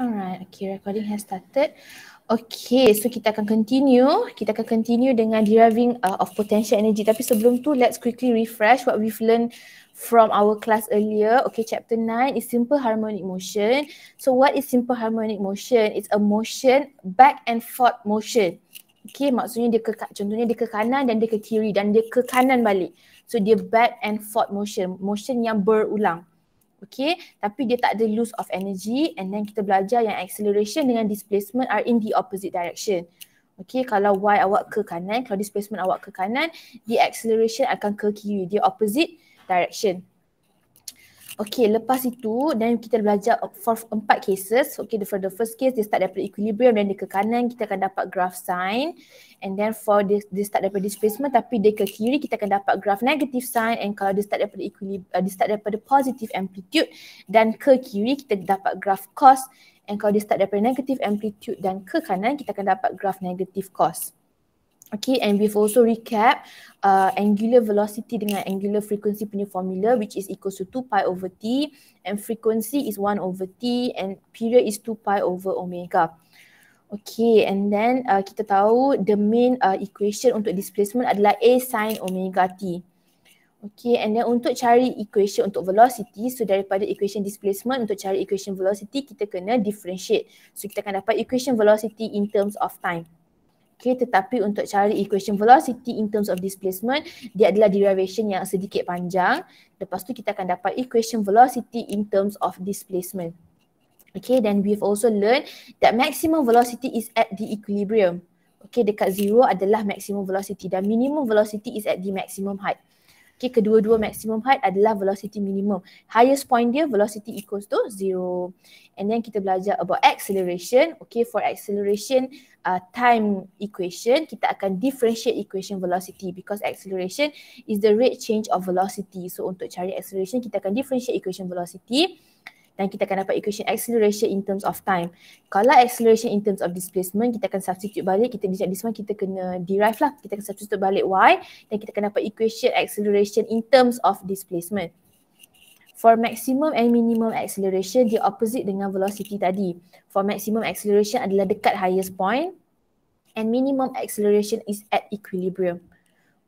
Alright, okay, recording has started. Okay, so kita akan continue. Kita akan continue dengan deriving uh, of potential energy. Tapi sebelum tu, let's quickly refresh what we've learned from our class earlier. Okay, chapter 9 is simple harmonic motion. So what is simple harmonic motion? It's a motion back and forth motion. Okay, maksudnya dia ke contohnya dia ke kanan dan dia ke kiri dan dia ke kanan balik. So dia back and forth motion, motion yang berulang. Okay, tapi dia tak ada loss of energy and then kita belajar yang acceleration dengan displacement are in the opposite direction. Okay, kalau y awak ke kanan, kalau displacement awak ke kanan, the acceleration akan ke kiri, dia opposite direction. Okay, lepas itu dan kita belajar for empat cases. Okay, for the first case dia start daripada equilibrium dan dia ke kanan kita akan dapat graph sign. And then for this, dia start daripada displacement tapi dia ke kiri kita akan dapat graph negative sign. And kalau dia start daripada equilibrium, uh, dia start daripada positive amplitude dan ke kiri kita dapat graph cos. And kalau dia start daripada negative amplitude dan ke kanan kita akan dapat graph negative cos. Okay, and we've also recap uh, angular velocity dengan angular frequency punya formula which is equal to 2 pi over t and frequency is 1 over t and period is 2 pi over omega. Okay, and then uh, kita tahu the main uh, equation untuk displacement adalah A sin omega t. Okay, and then untuk cari equation untuk velocity, so daripada equation displacement untuk cari equation velocity, kita kena differentiate. So kita akan dapat equation velocity in terms of time. Okay, tetapi untuk cari equation velocity in terms of displacement, dia adalah derivation yang sedikit panjang. Lepas tu kita akan dapat equation velocity in terms of displacement. Okay, then we've also learned that maximum velocity is at the equilibrium. Okay, dekat zero adalah maximum velocity dan minimum velocity is at the maximum height. Okay, kedua-dua maximum height adalah velocity minimum. Highest point dia velocity equals to zero. And then kita belajar about acceleration. Okay, for acceleration uh, time equation, kita akan differentiate equation velocity because acceleration is the rate change of velocity. So untuk cari acceleration, kita akan differentiate equation velocity dan kita akan dapat equation acceleration in terms of time. Kalau acceleration in terms of displacement, kita akan substitute balik, kita di one kita kena derive lah. Kita akan substitute balik y dan kita akan dapat equation acceleration in terms of displacement. For maximum and minimum acceleration, dia opposite dengan velocity tadi. For maximum acceleration adalah dekat highest point and minimum acceleration is at equilibrium.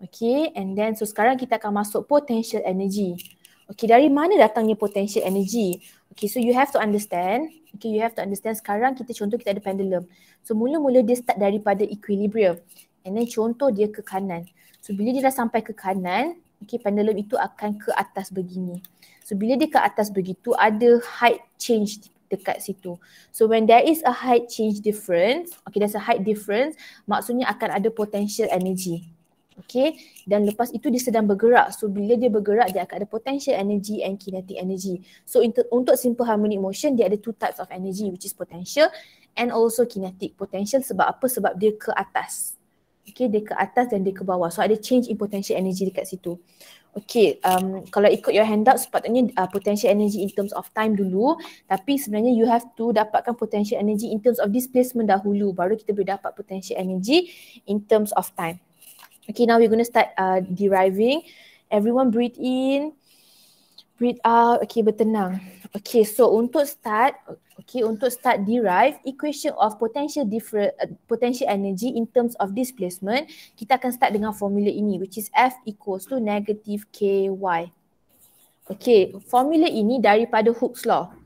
Okay, and then so sekarang kita akan masuk potential energy. Okay, dari mana datangnya potential energy? Okay, so you have to understand. Okay, you have to understand sekarang kita contoh kita ada pendulum. So mula-mula dia start daripada equilibrium. And then contoh dia ke kanan. So bila dia dah sampai ke kanan, okay, pendulum itu akan ke atas begini. So bila dia ke atas begitu, ada height change dekat situ. So when there is a height change difference, okay, there's a height difference, maksudnya akan ada potential energy. Okay, dan lepas itu dia sedang bergerak. So bila dia bergerak, dia akan ada potential energy and kinetic energy. So untuk, simple harmonic motion, dia ada two types of energy which is potential and also kinetic. Potential sebab apa? Sebab dia ke atas. Okay, dia ke atas dan dia ke bawah. So ada change in potential energy dekat situ. Okay, um, kalau ikut your handout sepatutnya uh, potential energy in terms of time dulu. Tapi sebenarnya you have to dapatkan potential energy in terms of displacement dahulu. Baru kita boleh dapat potential energy in terms of time. Okay, now we're going to start uh, deriving. Everyone breathe in, breathe out. Okay, bertenang. Okay, so untuk start, okay, untuk start derive equation of potential different uh, potential energy in terms of displacement, kita akan start dengan formula ini which is F equals to negative KY. Okay, formula ini daripada Hooke's law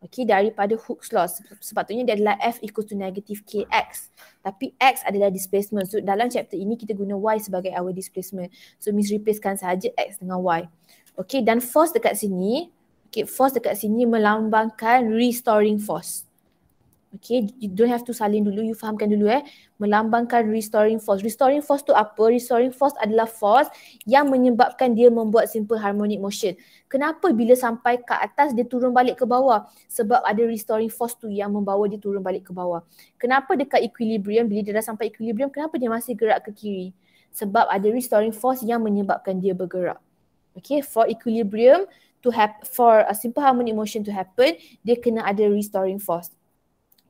okay, daripada Hooke's law. Sepatutnya dia adalah F equal to negative Kx. Tapi X adalah displacement. So dalam chapter ini kita guna Y sebagai our displacement. So Miss replacekan sahaja X dengan Y. Okay, dan force dekat sini, okay, force dekat sini melambangkan restoring force. Okay, you don't have to salin dulu, you fahamkan dulu eh. Melambangkan restoring force. Restoring force tu apa? Restoring force adalah force yang menyebabkan dia membuat simple harmonic motion. Kenapa bila sampai ke atas dia turun balik ke bawah? Sebab ada restoring force tu yang membawa dia turun balik ke bawah. Kenapa dekat equilibrium, bila dia dah sampai equilibrium, kenapa dia masih gerak ke kiri? Sebab ada restoring force yang menyebabkan dia bergerak. Okay, for equilibrium to have for a simple harmonic motion to happen, dia kena ada restoring force.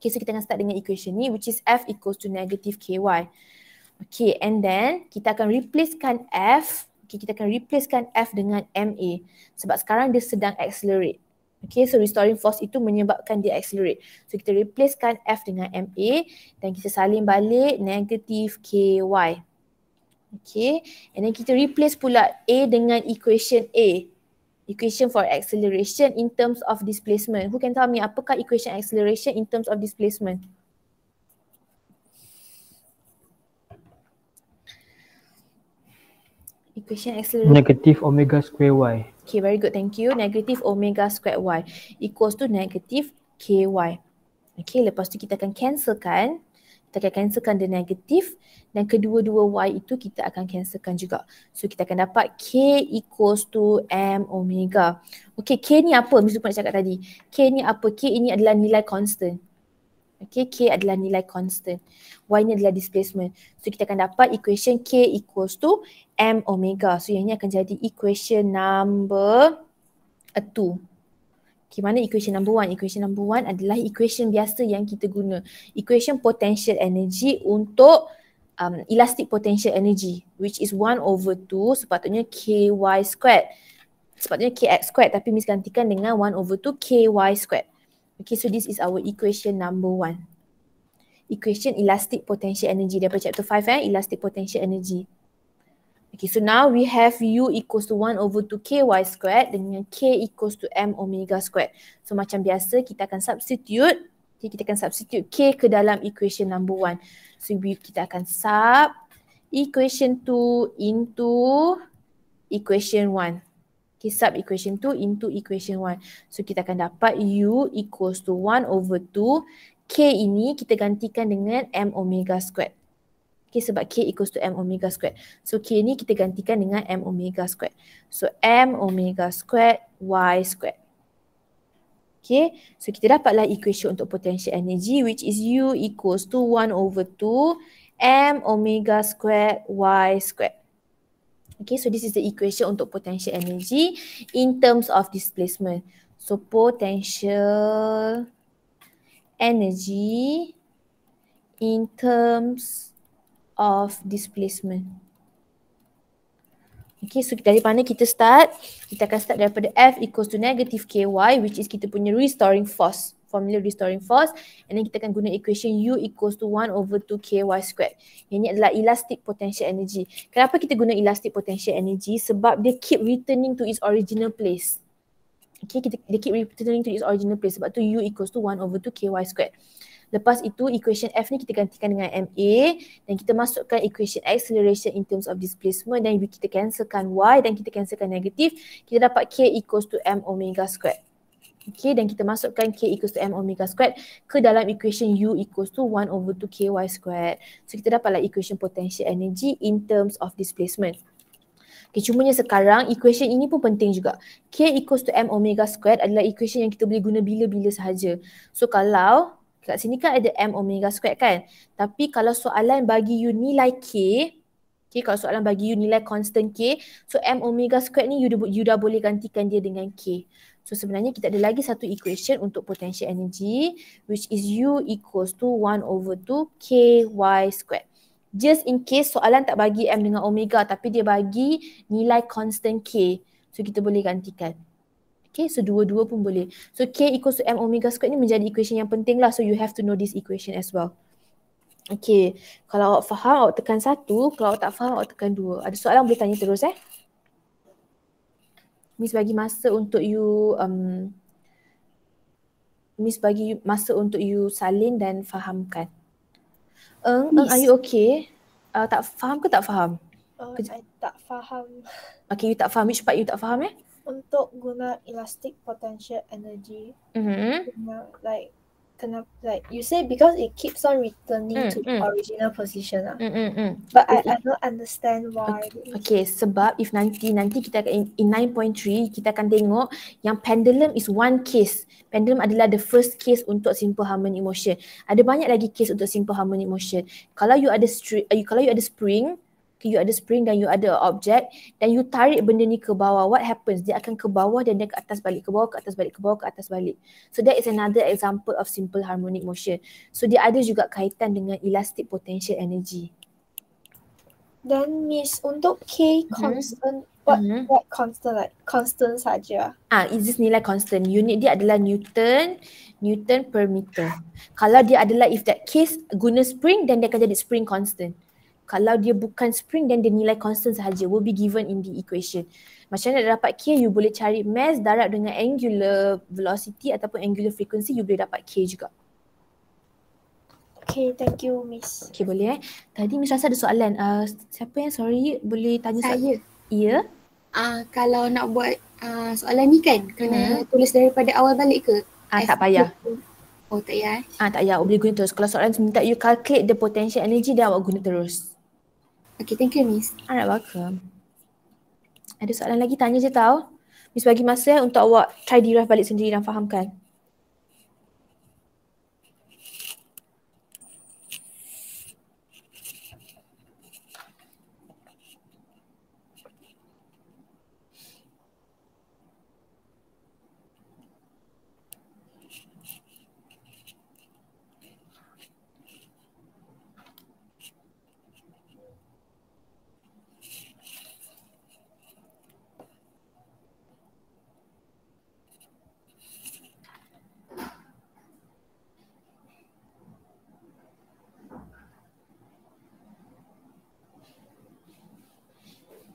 Okay, so kita akan start dengan equation ni which is F equals to negative KY. Okay, and then kita akan replacekan F. Okay, kita akan replacekan F dengan MA sebab sekarang dia sedang accelerate. Okay, so restoring force itu menyebabkan dia accelerate. So kita replacekan F dengan MA dan kita salin balik negatif KY. Okay, and then kita replace pula A dengan equation A. Equation for acceleration in terms of displacement. Who can tell me apakah equation acceleration in terms of displacement? Equation acceleration. Negative omega square y. Okay, very good. Thank you. Negative omega square y equals to negative ky. Okay, lepas tu kita akan cancelkan. Kita akan cancelkan the negative dan kedua-dua y itu kita akan cancelkan juga. So kita akan dapat k equals to m omega. Okay, k ni apa? Miss Lupa nak cakap tadi. K ni apa? K ini adalah nilai constant. Okay, k adalah nilai constant. Y ni adalah displacement. So kita akan dapat equation k equals to m omega. So yang ni akan jadi equation number 2. Okay, mana equation number one? Equation number one adalah equation biasa yang kita guna. Equation potential energy untuk um, elastic potential energy which is 1 over 2 sepatutnya ky squared. Sepatutnya kx squared tapi Miss gantikan dengan 1 over 2 ky squared. Okay, so this is our equation number one. Equation elastic potential energy daripada chapter 5 eh, elastic potential energy. Okay, so now we have U equals to 1 over 2 ky squared dengan K equals to M omega squared. So macam biasa kita akan substitute, okay, kita akan substitute K ke dalam equation number 1. So we, kita akan sub equation 2 into equation 1. Okay, sub equation 2 into equation 1. So kita akan dapat U equals to 1 over 2. K ini kita gantikan dengan M omega squared. Okay, sebab K equals to M omega squared. So K ni kita gantikan dengan M omega squared. So M omega squared Y squared. Okay, so kita dapatlah equation untuk potential energy which is U equals to 1 over 2 M omega squared Y squared. Okay, so this is the equation untuk potential energy in terms of displacement. So potential energy in terms of displacement. Okay, so dari mana kita start? Kita akan start daripada F equals to negative KY which is kita punya restoring force. Formula restoring force. And then kita akan guna equation U equals to 1 over 2 KY squared. Ini adalah elastic potential energy. Kenapa kita guna elastic potential energy? Sebab dia keep returning to its original place. Okay, kita, dia keep returning to its original place. Sebab tu U equals to 1 over 2 KY squared. Lepas itu equation F ni kita gantikan dengan MA dan kita masukkan equation acceleration in terms of displacement dan kita cancelkan Y dan kita cancelkan negatif. Kita dapat K equals to M omega squared. Okay dan kita masukkan K equals to M omega squared ke dalam equation U equals to 1 over 2 KY squared. So kita dapatlah equation potential energy in terms of displacement. Okay, cumanya sekarang equation ini pun penting juga. K equals to M omega squared adalah equation yang kita boleh guna bila-bila sahaja. So kalau kat sini kan ada M omega squared kan. Tapi kalau soalan bagi you nilai K, okay, kalau soalan bagi you nilai constant K, so M omega squared ni you, you dah boleh gantikan dia dengan K. So sebenarnya kita ada lagi satu equation untuk potential energy which is U equals to 1 over 2 KY squared. Just in case soalan tak bagi M dengan omega tapi dia bagi nilai constant K. So kita boleh gantikan. Okay, so dua-dua pun boleh. So K equals to M omega squared ni menjadi equation yang penting lah. So you have to know this equation as well. Okay, kalau awak faham awak tekan satu, kalau awak tak faham awak tekan dua. Ada soalan boleh tanya terus eh. Miss bagi masa untuk you um, Miss bagi masa untuk you salin dan fahamkan. Eng, Eng, are you okay? Uh, tak faham ke tak faham? Uh, I tak faham. Okay, you tak faham. Which part you tak faham eh? Untuk guna elastic potential energy, Mm-hmm. guna, like kena like you say because it keeps on returning Mm, to mm. original position ah. Mm-mm. But I, I don't understand why. Okay, sebab if nanti nanti kita akan in, in 9.3 kita akan tengok yang pendulum is one case. Pendulum adalah the first case untuk simple harmonic motion. Ada banyak lagi case untuk simple harmonic motion. Kalau you ada string, you, kalau you ada spring, okay, you ada spring dan you ada object dan you tarik benda ni ke bawah, what happens? Dia akan ke bawah dan dia ke atas balik, ke bawah, ke atas balik, ke bawah, ke atas balik. So that is another example of simple harmonic motion. So dia ada juga kaitan dengan elastic potential energy. Then miss untuk K Mhm. constant What Mhm. what constant like constant saja. Ah, is this nilai constant. Unit dia adalah Newton, Newton per meter. Kalau dia adalah if that case guna spring then dia akan jadi spring constant. Kalau dia bukan spring then dia nilai constant sahaja will be given in the equation. Macam mana nak dapat K, you boleh cari mass darab dengan angular velocity ataupun angular frequency, you boleh dapat K juga. Okay, thank you, Miss. Okay boleh eh. Tadi Miss Rasa ada soalan. Uh, siapa yang sorry boleh tanya soalan? Saya. Ya. Ah kalau nak buat ah, soalan ni kan kena tulis daripada awal balik ke? Ah, tak F- payah. Oh tak payah eh. Ah tak payah, boleh guna terus. Kalau soalan minta you calculate the potential energy, dia awak guna terus. Okay, thank you Miss. Alright, welcome. Ada soalan lagi tanya je tau. Miss bagi masa untuk awak try derive balik sendiri dan fahamkan.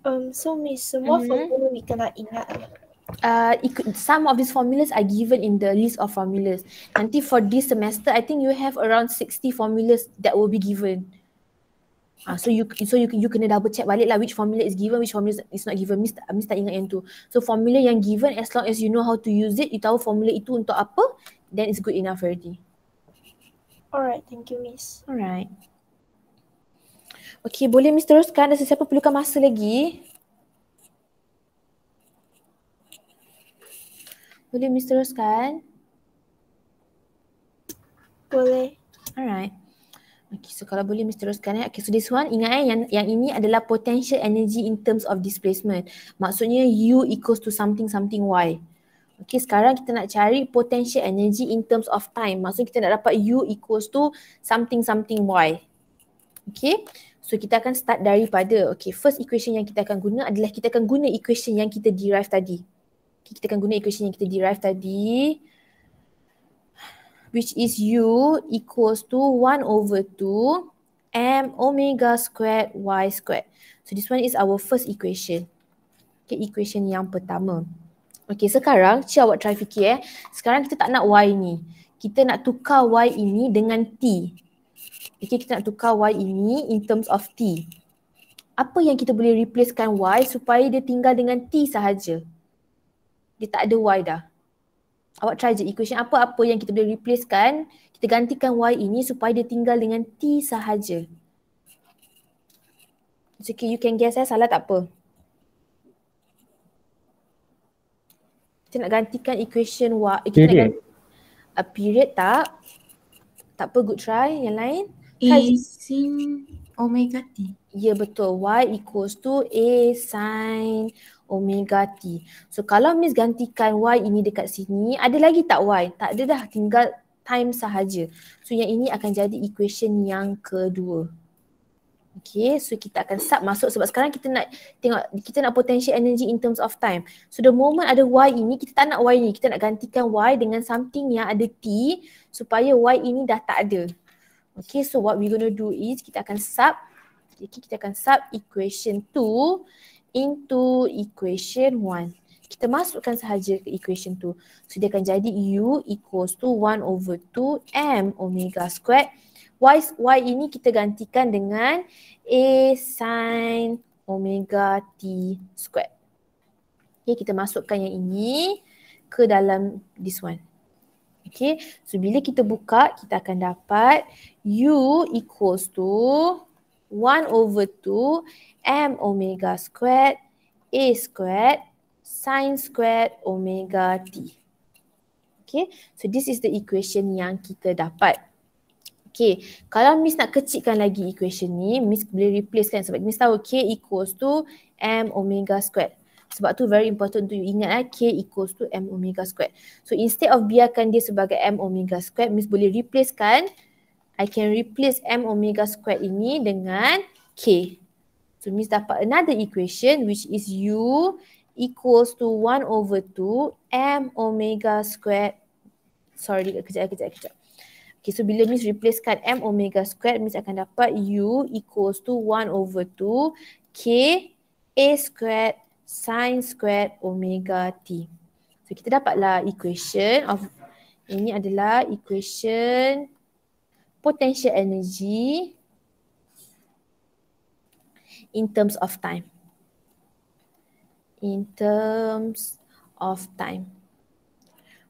Um, so Miss, semua Mhm. formula we kena ingat. ah. Uh, ikut, some of these formulas are given in the list of formulas. Nanti for this semester, I think you have around 60 formulas that will be given. Ah, so you so you you kena double check balik lah which formula is given, which formula is not given. Miss, Miss tak ingat yang tu. So formula yang given as long as you know how to use it, you tahu formula itu untuk apa, then it's good enough already. Alright, thank you, Miss. Alright. Okay, boleh Miss teruskan? Ada sesiapa perlukan masa lagi? Boleh Miss teruskan? Boleh. Alright. Okay, so kalau boleh Miss teruskan eh. Okay, so this one ingat eh yang yang ini adalah potential energy in terms of displacement. Maksudnya U equals to something something Y. Okay, sekarang kita nak cari potential energy in terms of time. Maksudnya kita nak dapat U equals to something something Y. Okay, so kita akan start daripada, okay, first equation yang kita akan guna adalah kita akan guna equation yang kita derive tadi. Okay, kita akan guna equation yang kita derive tadi which is U equals to 1 over 2 m omega squared y squared. So this one is our first equation. Okay, equation yang pertama. Okay, sekarang Cia awak try fikir eh. Sekarang kita tak nak y ni. Kita nak tukar y ini dengan t. Okay, kita nak tukar y ini in terms of t. Apa yang kita boleh replacekan y supaya dia tinggal dengan t sahaja? Dia tak ada y dah. Awak try je equation apa-apa yang kita boleh replacekan, kita gantikan y ini supaya dia tinggal dengan t sahaja. It's okay, you can guess eh, salah tak apa. Kita nak gantikan equation y, eh, kita nak Period. ganti, a period tak? Tak apa, good try. Yang lain? Sin omega t. Ya betul. Y equals to A sin omega T. So kalau Miss gantikan Y ini dekat sini, ada lagi tak Y? Tak ada dah, tinggal time sahaja. So yang ini akan jadi equation yang kedua. Okay, so kita akan sub masuk sebab sekarang kita nak tengok, kita nak potential energy in terms of time. So the moment ada Y ini, kita tak nak Y ini. Kita nak gantikan Y dengan something yang ada T supaya Y ini dah tak ada. Okay, so what we gonna do is kita akan sub Okay, kita akan sub equation 2 into equation 1. Kita masukkan sahaja ke equation 2. So dia akan jadi U equals to 1 over 2 M omega squared. Y, y ini kita gantikan dengan A sin omega T squared. Okay, kita masukkan yang ini ke dalam this one. Okay, so bila kita buka, kita akan dapat U equals to 1 over 2 m omega squared a squared sin squared omega t. Okay, so this is the equation yang kita dapat. Okay, kalau Miss nak kecilkan lagi equation ni, Miss boleh replace kan sebab Miss tahu K equals to m omega squared. Sebab tu very important to you ingat eh, K equals to m omega squared. So instead of biarkan dia sebagai m omega squared, Miss boleh replacekan I can replace m omega squared ini dengan k. So Miss dapat another equation which is U equals to 1 over 2 M omega squared. Sorry, kejap, kejap, kejap. Okay, so bila Miss replacekan M omega squared, Miss akan dapat U equals to 1 over 2 K A squared sin squared omega T. So kita dapatlah equation of ini adalah equation potential energy in terms of time. In terms of time.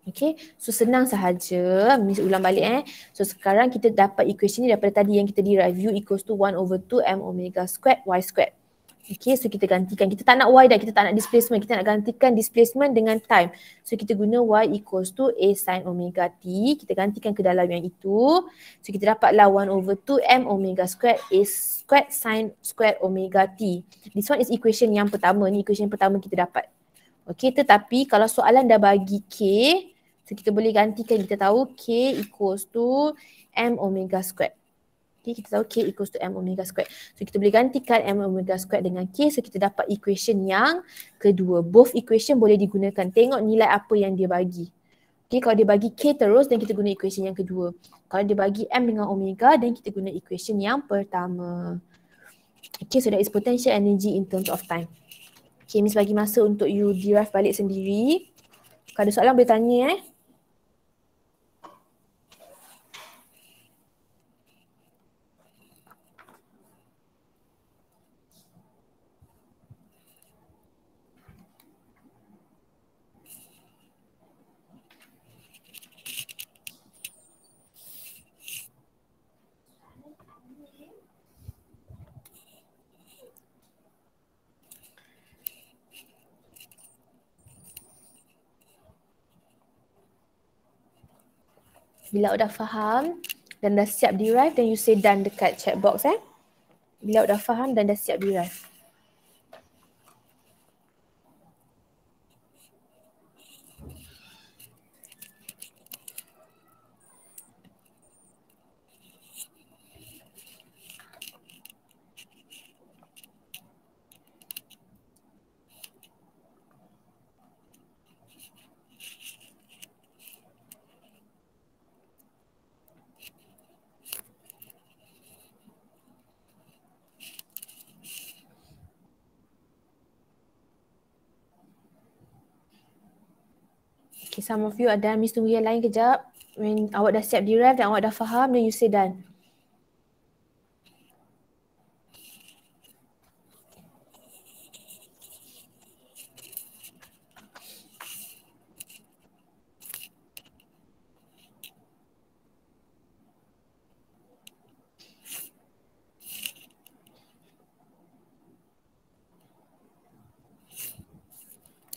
Okay, so senang sahaja. Miss ulang balik eh. So sekarang kita dapat equation ni daripada tadi yang kita di review equals to 1 over 2 m omega squared y squared. Okay, so kita gantikan. Kita tak nak y dah, kita tak nak displacement. Kita nak gantikan displacement dengan time. So kita guna y equals to a sin omega t. Kita gantikan ke dalam yang itu. So kita dapatlah 1 over 2 m omega squared a squared sin squared omega t. This one is equation yang pertama. Ni equation pertama kita dapat. Okay, tetapi kalau soalan dah bagi k, so kita boleh gantikan. Kita tahu k equals to m omega squared. Okay, kita tahu K equals to M omega squared. So kita boleh gantikan M omega squared dengan K. So kita dapat equation yang kedua. Both equation boleh digunakan. Tengok nilai apa yang dia bagi. Okay, kalau dia bagi K terus dan kita guna equation yang kedua. Kalau dia bagi M dengan omega dan kita guna equation yang pertama. Okay, so that is potential energy in terms of time. Okay, Miss bagi masa untuk you derive balik sendiri. Kalau ada soalan boleh tanya eh. Bila awak dah faham dan dah siap derive then you say done dekat chat box eh. Bila awak dah faham dan dah siap derive. Okay, some of you ada miss tunggu yang lain kejap. When awak dah siap derive dan awak dah faham, then you say done.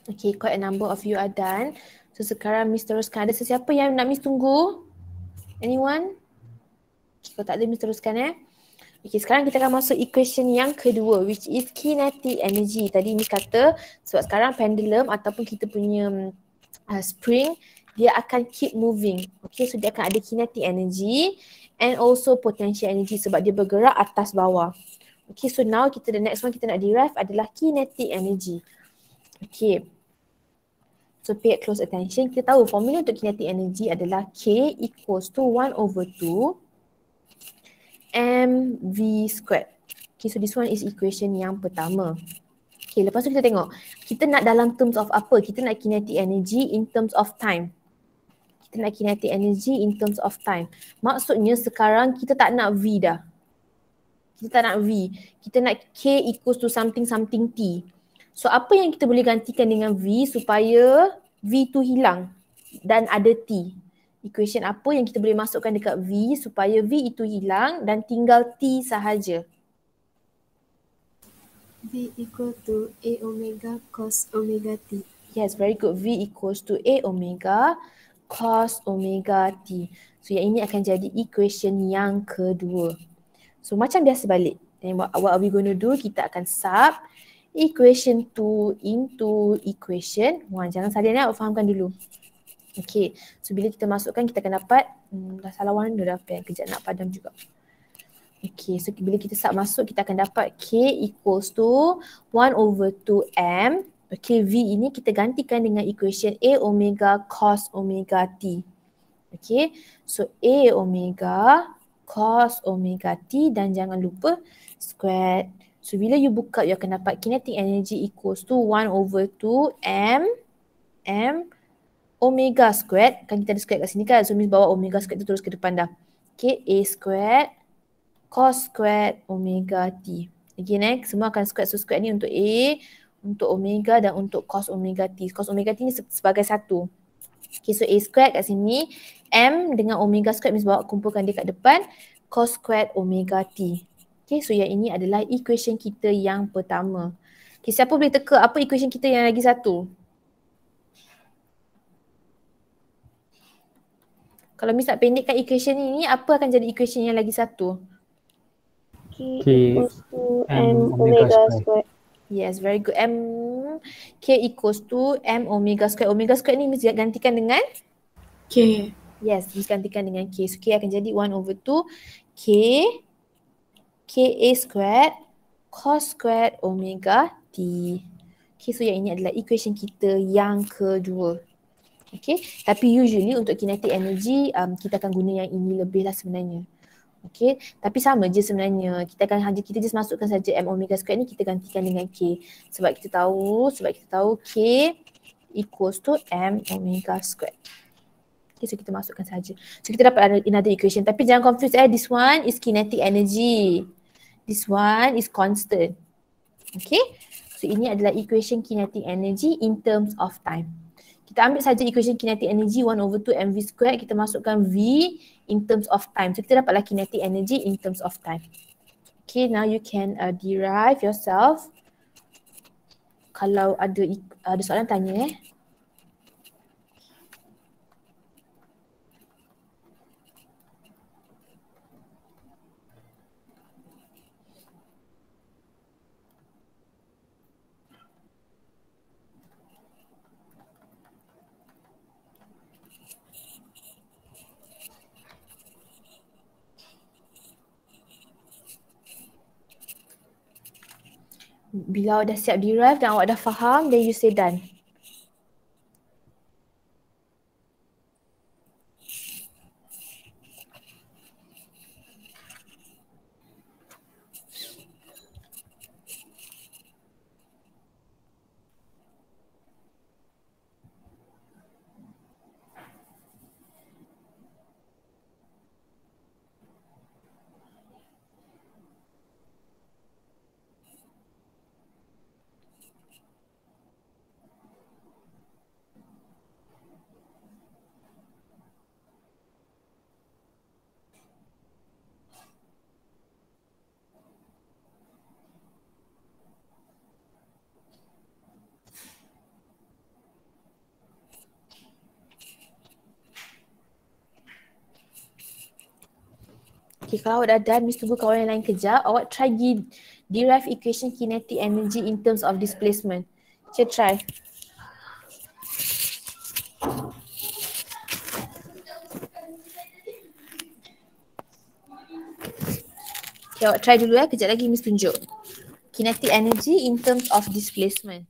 Okay, quite a number of you are done. So sekarang Miss teruskan. Ada sesiapa yang nak Miss tunggu? Anyone? Okay, kalau tak ada Miss teruskan eh. Okay, sekarang kita akan masuk equation yang kedua which is kinetic energy. Tadi Miss kata sebab sekarang pendulum ataupun kita punya uh, spring dia akan keep moving. Okay, so dia akan ada kinetic energy and also potential energy sebab dia bergerak atas bawah. Okay, so now kita the next one kita nak derive adalah kinetic energy. Okay, So pay close attention. Kita tahu formula untuk kinetic energy adalah K equals to 1 over 2 mv squared. Okay, so this one is equation yang pertama. Okay, lepas tu kita tengok. Kita nak dalam terms of apa? Kita nak kinetic energy in terms of time. Kita nak kinetic energy in terms of time. Maksudnya sekarang kita tak nak V dah. Kita tak nak V. Kita nak K equals to something something T. So apa yang kita boleh gantikan dengan V supaya V tu hilang dan ada T. Equation apa yang kita boleh masukkan dekat V supaya V itu hilang dan tinggal T sahaja. V equal to A omega cos omega T. Yes, very good. V equals to A omega cos omega T. So yang ini akan jadi equation yang kedua. So macam biasa balik. And what, what are we going to do? Kita akan sub equation 2 into equation 1. Jangan salah ni, fahamkan dulu. Okay, so bila kita masukkan kita akan dapat, hmm, dah salah warna dah yang kejap nak padam juga. Okay, so bila kita sub masuk kita akan dapat K equals to 1 over 2M. Okay, V ini kita gantikan dengan equation A omega cos omega T. Okay, so A omega cos omega T dan jangan lupa squared. So bila you buka you akan dapat kinetic energy equals to 1 over 2 M M omega squared. Kan kita ada squared kat sini kan. So means bawa omega squared tu terus ke depan dah. Okay, A squared cos squared omega t. Again eh, semua akan squared. So squared ni untuk A, untuk omega dan untuk cos omega t. Cos omega t ni sebagai satu. Okay, so A squared kat sini, M dengan omega squared means bawa kumpulkan dia kat depan, cos squared omega t. Okay, so yang ini adalah equation kita yang pertama. Okay, siapa boleh teka apa equation kita yang lagi satu? Kalau Miss nak pendekkan equation ini, apa akan jadi equation yang lagi satu? K, K equals to M M omega omega squared. squared. Yes, very good. M K equals to M omega square. Omega square ni mesti gantikan dengan? Okay. Yes, mesti gantikan dengan K. So K akan jadi 1 over 2 K K A squared cos squared omega T. Okay, so yang ini adalah equation kita yang kedua. Okay, tapi usually untuk kinetic energy um, kita akan guna yang ini lebih lah sebenarnya. Okay, tapi sama je sebenarnya. Kita akan hanya kita just masukkan saja M omega square ni kita gantikan dengan K. Sebab kita tahu, sebab kita tahu K equals to M omega square. Okay, so kita masukkan saja. So kita dapat another equation. Tapi jangan confuse eh, this one is kinetic energy. This one is constant. Okay, so ini adalah equation kinetic energy in terms of time. Kita ambil saja equation kinetic energy 1 over 2 mv squared. Kita masukkan V in terms of time. So kita dapatlah kinetic energy in terms of time. Okay, now you can uh, derive yourself. Kalau ada ada soalan tanya eh. Bila awak dah siap derive dan awak dah faham, then you say done. Okay, kalau awak dah done, Miss tunggu kawan yang lain kejap. Awak try di derive equation kinetic energy in terms of displacement. Cik try. Okay, awak try dulu ya. Kejap lagi Miss tunjuk. Kinetic energy in terms of displacement.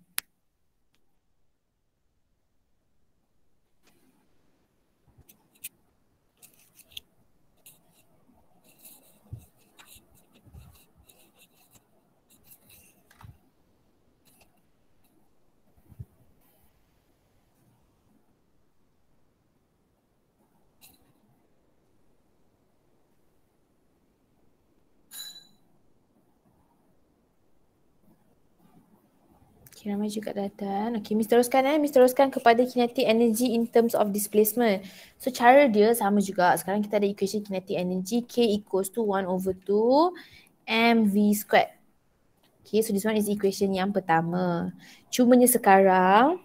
Ramai juga datang. Okay, Miss teruskan eh. Miss teruskan kepada kinetic energy in terms of displacement. So, cara dia sama juga. Sekarang kita ada equation kinetic energy K equals to 1 over 2 mv squared. Okay, so this one is equation yang pertama. Cumanya sekarang,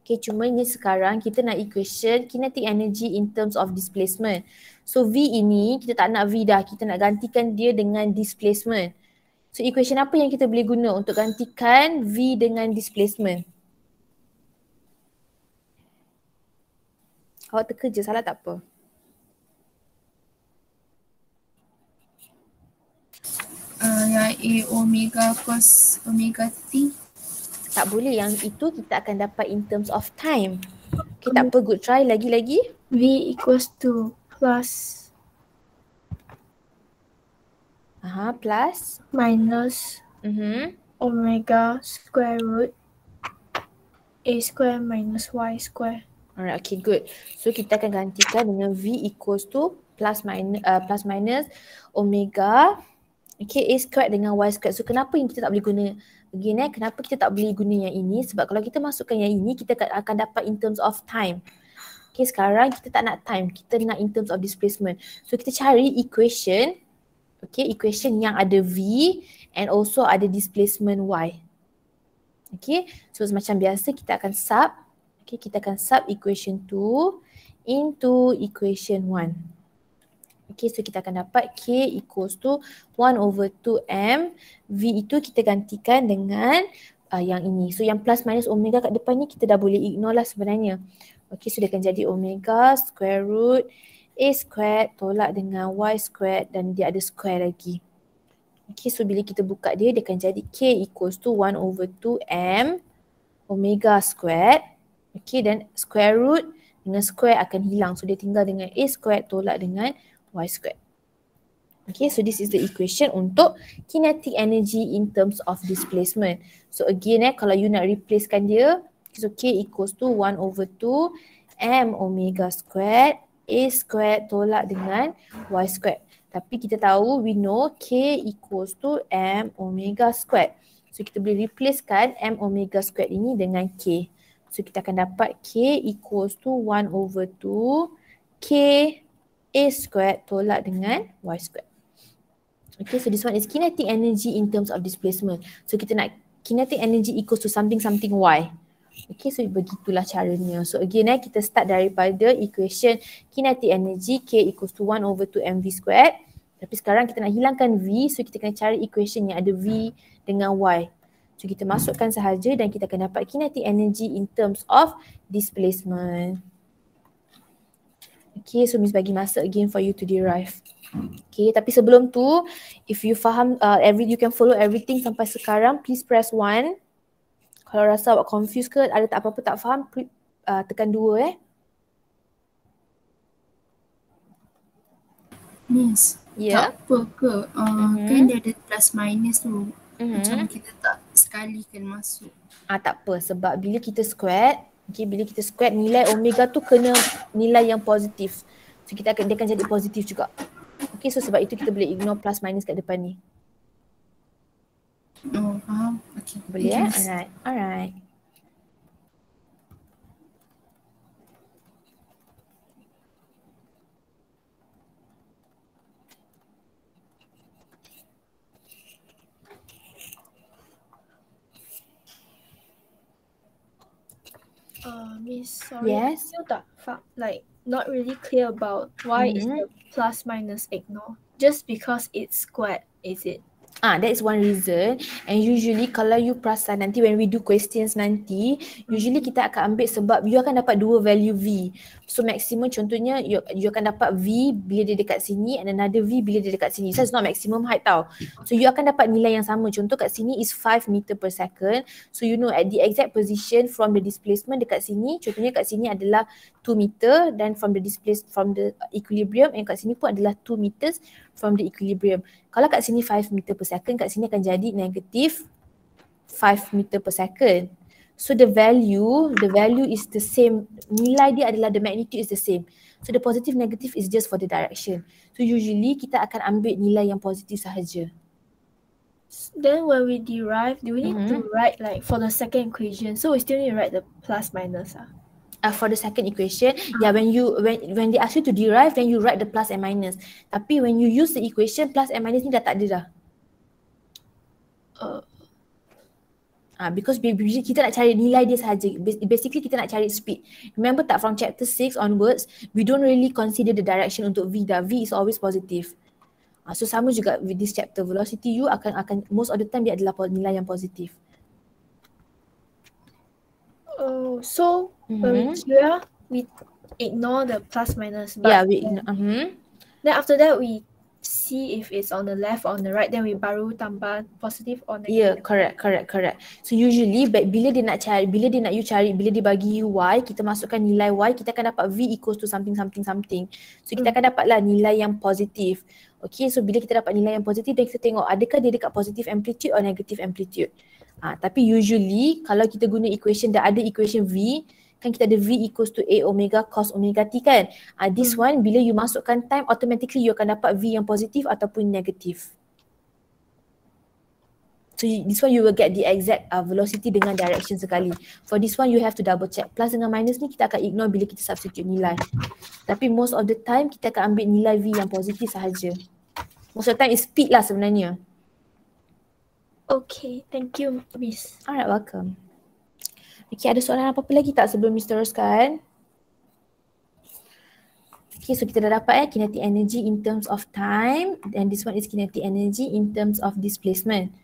okay, cumanya sekarang kita nak equation kinetic energy in terms of displacement. So, V ini kita tak nak V dah. Kita nak gantikan dia dengan displacement. So equation apa yang kita boleh guna untuk gantikan V dengan displacement? Awak teka je, salah tak apa. yang A omega cos omega T. Tak boleh yang itu kita akan dapat in terms of time. Okay, tak apa good try lagi-lagi. V equals to plus Aha, plus. minus Mhm. omega square root a square minus y square. Alright, okay, good. So kita akan gantikan dengan V equals to plus minus uh, plus minus omega okay, A squared dengan Y squared. So kenapa yang kita tak boleh guna again eh, kenapa kita tak boleh guna yang ini? Sebab kalau kita masukkan yang ini, kita akan dapat in terms of time. Okay, sekarang kita tak nak time, kita nak in terms of displacement. So kita cari equation, okay, equation yang ada V and also ada displacement Y. Okay, so macam biasa kita akan sub Okay, kita akan sub equation 2 into equation 1. Okay, so kita akan dapat K equals to 1 over 2M. V itu kita gantikan dengan uh, yang ini. So yang plus minus omega kat depan ni kita dah boleh ignore lah sebenarnya. Okay, so dia akan jadi omega square root A squared tolak dengan Y squared dan dia ada square lagi. Okay, so bila kita buka dia, dia akan jadi K equals to 1 over 2M omega squared Okay dan square root dengan square akan hilang. So dia tinggal dengan A squared tolak dengan Y squared. Okay so this is the equation untuk kinetic energy in terms of displacement. So again eh kalau you nak replacekan dia, so K equals to 1 over 2 M omega squared A squared tolak dengan Y squared. Tapi kita tahu we know K equals to M omega squared. So kita boleh replacekan M omega squared ini dengan K. So kita akan dapat K equals to 1 over 2 K A squared tolak dengan Y squared. Okay, so this one is kinetic energy in terms of displacement. So kita nak kinetic energy equals to something something Y. Okay, so begitulah caranya. So again eh, kita start daripada equation kinetic energy K equals to 1 over 2 mv squared. Tapi sekarang kita nak hilangkan V, so kita kena cari equation yang ada V dengan Y. So kita masukkan sahaja dan kita akan dapat kinetic energy in terms of displacement. Okay, so Miss bagi masa again for you to derive. Okay, tapi sebelum tu, if you faham, uh, every you can follow everything sampai sekarang, please press one. Kalau rasa awak confused ke, ada tak apa-apa tak faham, uh, tekan dua eh. Miss, Ya. tak apa ke? Uh, Mhm. Kan dia ada plus minus tu. Macam Mm-hmm. kita tak sekali kan masuk. Ah tak apa sebab bila kita squared, okay, bila kita squared nilai omega tu kena nilai yang positif. So kita akan dia akan jadi positif juga. Okay, so sebab itu kita boleh ignore plus minus kat depan ni. Oh, faham. Okay. Boleh Thank eh? Alright. Alright. Uh, Miss, sorry. Yes. Still tak fa- like not really clear about why is Mhm. the plus minus ignore? Just because it's squared, is it? Ah, that is one reason. And usually kalau you perasan nanti when we do questions nanti, usually kita akan ambil sebab you akan dapat dua value V. So maximum contohnya you, you akan dapat V bila dia dekat sini and another V bila dia dekat sini. So it's not maximum height tau. So you akan dapat nilai yang sama. Contoh kat sini is 5 meter per second. So you know at the exact position from the displacement dekat sini, contohnya kat sini adalah 2 meter dan from the displace from the equilibrium and kat sini pun adalah 2 meters from the equilibrium. Kalau kat sini 5 meter per second, kat sini akan jadi negatif 5 meter per second. So the value, the value is the same. Nilai dia adalah the magnitude is the same. So the positive negative is just for the direction. So usually kita akan ambil nilai yang positif sahaja. Then when we derive, do we need to Mhm. write like for the second equation? So we still need to write the plus minus. Ah. Uh, for the second equation, yeah, when you when when they ask you to derive, then you write the plus and minus. Tapi when you use the equation, plus and minus ni dah tak ada dah. Uh, Ah, because bi- bi- kita nak cari nilai dia sahaja. Bas- Basically kita nak cari speed. Remember tak from chapter 6 onwards, we don't really consider the direction untuk V dah. V is always positive. Ah, so sama juga with this chapter. Velocity U akan akan most of the time dia adalah nilai yang positif. oh, so when we Mhm. clear, we ignore the plus minus. But Yeah, we then, uh-huh. then after that we see if it's on the left or on the right then we baru tambah positive or Yeah, negative. correct, correct, correct. So usually but bila dia nak cari, bila dia nak you cari, bila dia bagi you y, kita masukkan nilai y, kita akan dapat v equals to something something something. So kita akan dapatlah nilai yang positif. Okay, so bila kita dapat nilai yang positif dan kita tengok adakah dia dekat positive amplitude or negative amplitude. Ah, tapi usually kalau kita guna equation dah ada equation v, kan kita ada v equals to a omega cos omega t kan. Ah, this one bila you masukkan time automatically you akan dapat v yang positif ataupun negatif. So you- this one you will get the exact uh, velocity dengan direction sekali. For this one you have to double check. Plus dengan minus ni kita akan ignore bila kita substitute nilai. Tapi most of the time kita akan ambil nilai V yang positif sahaja. Most of the time is speed lah sebenarnya. Okay, thank you Miss. Alright, welcome. Okay, ada soalan apa-apa lagi tak sebelum Mr. teruskan? Okay, so kita dah dapat eh kinetic energy in terms of time and this one is kinetic energy in terms of displacement.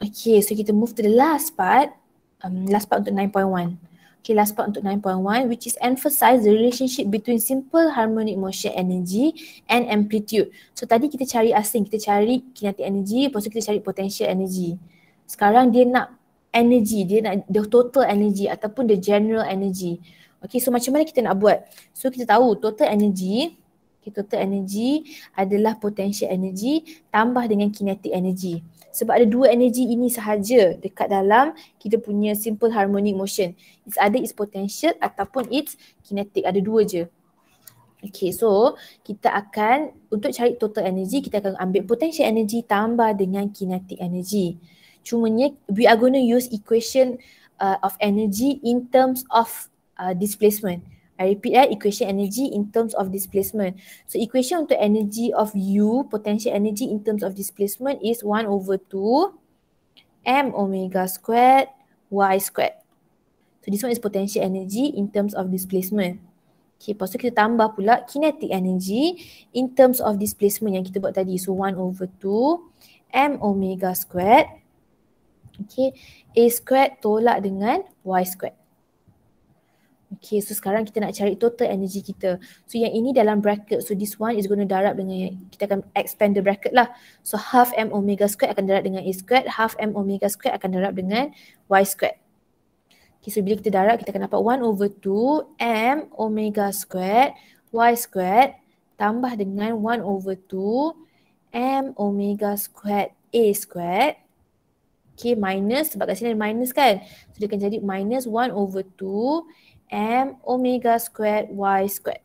Okay, so kita move to the last part. Um, last part untuk 9.1. Okay, last part untuk 9.1 which is emphasize the relationship between simple harmonic motion energy and amplitude. So tadi kita cari asing, kita cari kinetic energy, lepas tu kita cari potential energy. Sekarang dia nak energy, dia nak the total energy ataupun the general energy. Okay, so macam mana kita nak buat? So kita tahu total energy, okay, total energy adalah potential energy tambah dengan kinetic energy. Sebab ada dua energy ini sahaja dekat dalam kita punya simple harmonic motion. It's either it's potential ataupun it's kinetic. Ada dua je. Okay, so kita akan untuk cari total energy kita akan ambil potential energy tambah dengan kinetic energy. Cumanya we are going to use equation uh, of energy in terms of uh, displacement. I repeat eh, equation energy in terms of displacement. So equation untuk energy of U, potential energy in terms of displacement is 1 over 2 m omega squared y squared. So this one is potential energy in terms of displacement. Okay, lepas tu kita tambah pula kinetic energy in terms of displacement yang kita buat tadi. So 1 over 2 m omega squared. Okay, a squared tolak dengan y squared. Okay, so sekarang kita nak cari total energy kita. So yang ini dalam bracket. So this one is going to darab dengan, kita akan expand the bracket lah. So half m omega squared akan darab dengan a squared. Half m omega squared akan darab dengan y squared. Okay, so bila kita darab, kita akan dapat 1 over 2 m omega squared y squared tambah dengan 1 over 2 m omega squared a squared. Okay, minus sebab kat sini ada minus kan. So dia akan jadi minus 1 over 2 m omega squared y squared.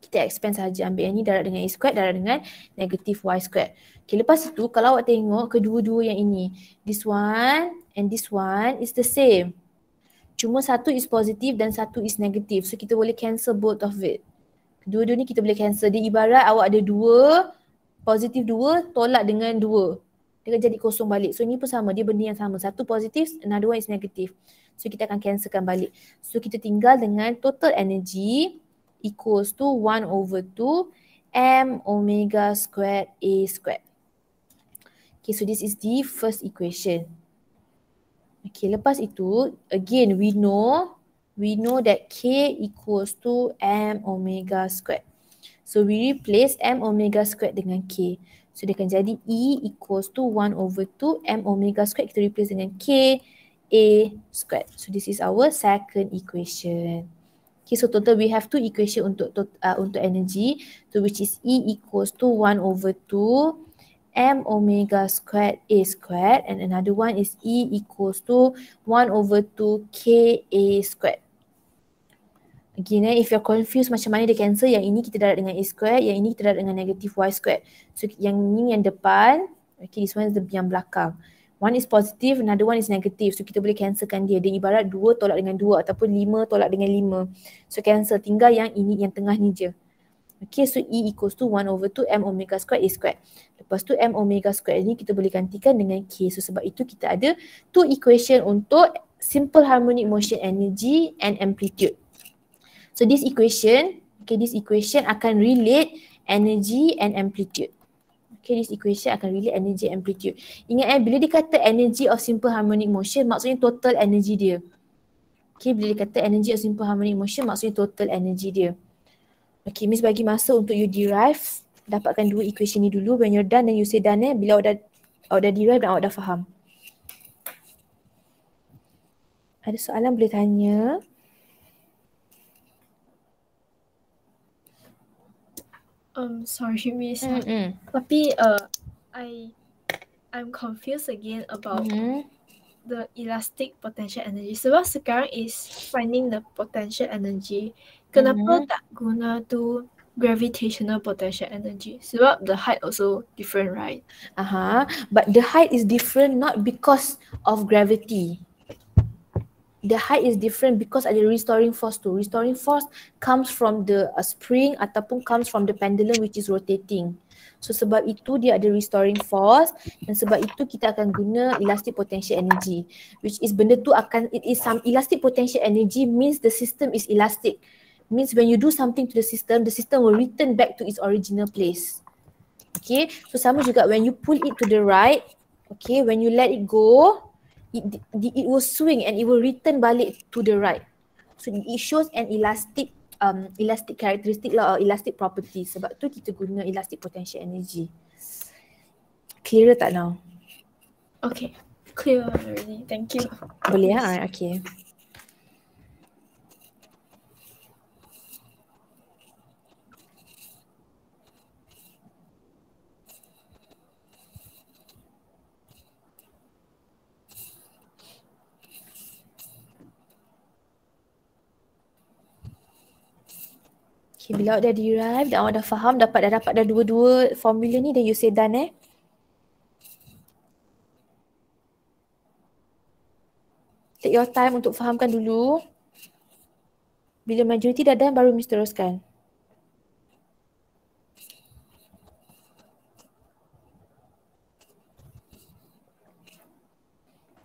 Kita expand sahaja ambil yang ni darab dengan a squared darab dengan negatif y squared. Okay, lepas itu kalau awak tengok kedua-dua yang ini, this one and this one is the same. Cuma satu is positif dan satu is negatif. So kita boleh cancel both of it. Kedua-dua ni kita boleh cancel. Dia ibarat awak ada dua, positif dua, tolak dengan dua. Dia jadi kosong balik. So ini pun sama, dia benda yang sama. Satu positif, another one is negative. So kita akan cancelkan balik. So kita tinggal dengan total energy equals to 1 over 2 m omega squared a squared. Okay, so this is the first equation. Okay, lepas itu, again we know, we know that k equals to m omega squared. So we replace m omega squared dengan k. So dia akan jadi E equals to 1 over 2 m omega squared kita replace dengan k a squared. So this is our second equation. Okay, so total we have two equation untuk uh, untuk energy, so which is E equals to 1 over 2 m omega squared a squared and another one is E equals to 1 over 2 k a squared. Again, eh, if you're confused macam mana dia cancel, yang ini kita darab dengan a squared, yang ini kita darab dengan negative y squared. So yang ini yang depan, okay, this one is the yang belakang. One is positive, another one is negative. So kita boleh cancelkan dia. Dia ibarat dua tolak dengan dua ataupun lima tolak dengan lima. So cancel. Tinggal yang ini, yang tengah ni je. Okay, so E equals to 1 over 2 m omega squared A squared. Lepas tu m omega squared ni kita boleh gantikan dengan K. So sebab itu kita ada two equation untuk simple harmonic motion energy and amplitude. So this equation, okay, this equation akan relate energy and amplitude. Okay, this equation akan relate energy and amplitude. Ingat eh, bila dikata energy of simple harmonic motion, maksudnya total energy dia. Okay, bila dikata energy of simple harmonic motion, maksudnya total energy dia. Okay, Miss bagi masa untuk you derive dapatkan dua equation ni dulu. When you're done then you say done eh. Bila awak dah, awak dah derive dan awak dah faham. Ada soalan boleh tanya. Um, sorry, Miss. Hmm. Tapi uh, I I'm confused again about Hmm. the elastic potential energy. Sebab sekarang is finding the potential energy. Kenapa Mhm. tak guna tu gravitational potential energy? Sebab the height also different, right? Aha, but the height is different not because of gravity. The height is different because ada restoring force tu. Restoring force comes from the uh, spring ataupun comes from the pendulum which is rotating. So sebab itu dia ada restoring force dan sebab itu kita akan guna elastic potential energy which is benda tu akan it is some elastic potential energy means the system is elastic. Means when you do something to the system, the system will return back to its original place. Okay, so sama juga when you pull it to the right, okay, when you let it go, it it will swing and it will return balik to the right. So it shows an elastic um elastic characteristic lah or elastic property. Sebab tu kita guna elastic potential energy. Clear tak now? Okay, clear already. Thank you. Boleh ha? Okay. Okay, bila awak dah derive dan awak dah faham, dapat dah dapat dah dua-dua formula ni, then you say done eh. Take your time untuk fahamkan dulu. Bila majoriti dah done, baru Miss teruskan.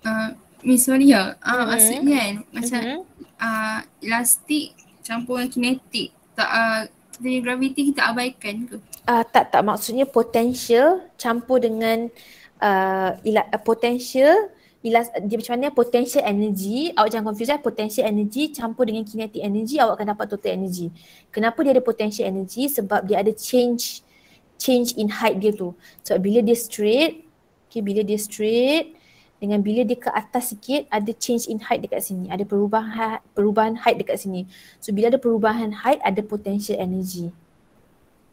Uh, Miss Maria, uh, Mhm. maksudnya kan macam Mhm. uh, elastik campur dengan kinetik tak uh, kita punya gravity kita abaikan ke? Uh, tak, tak. Maksudnya potential campur dengan uh, ila, uh, potential ilas, dia macam mana? Potential energy. Awak jangan confuse eh. Potential energy campur dengan kinetic energy awak akan dapat total energy. Kenapa dia ada potential energy? Sebab dia ada change change in height dia tu. Sebab bila dia straight okay bila dia straight dengan bila dia ke atas sikit ada change in height dekat sini ada perubahan perubahan height dekat sini so bila ada perubahan height ada potential energy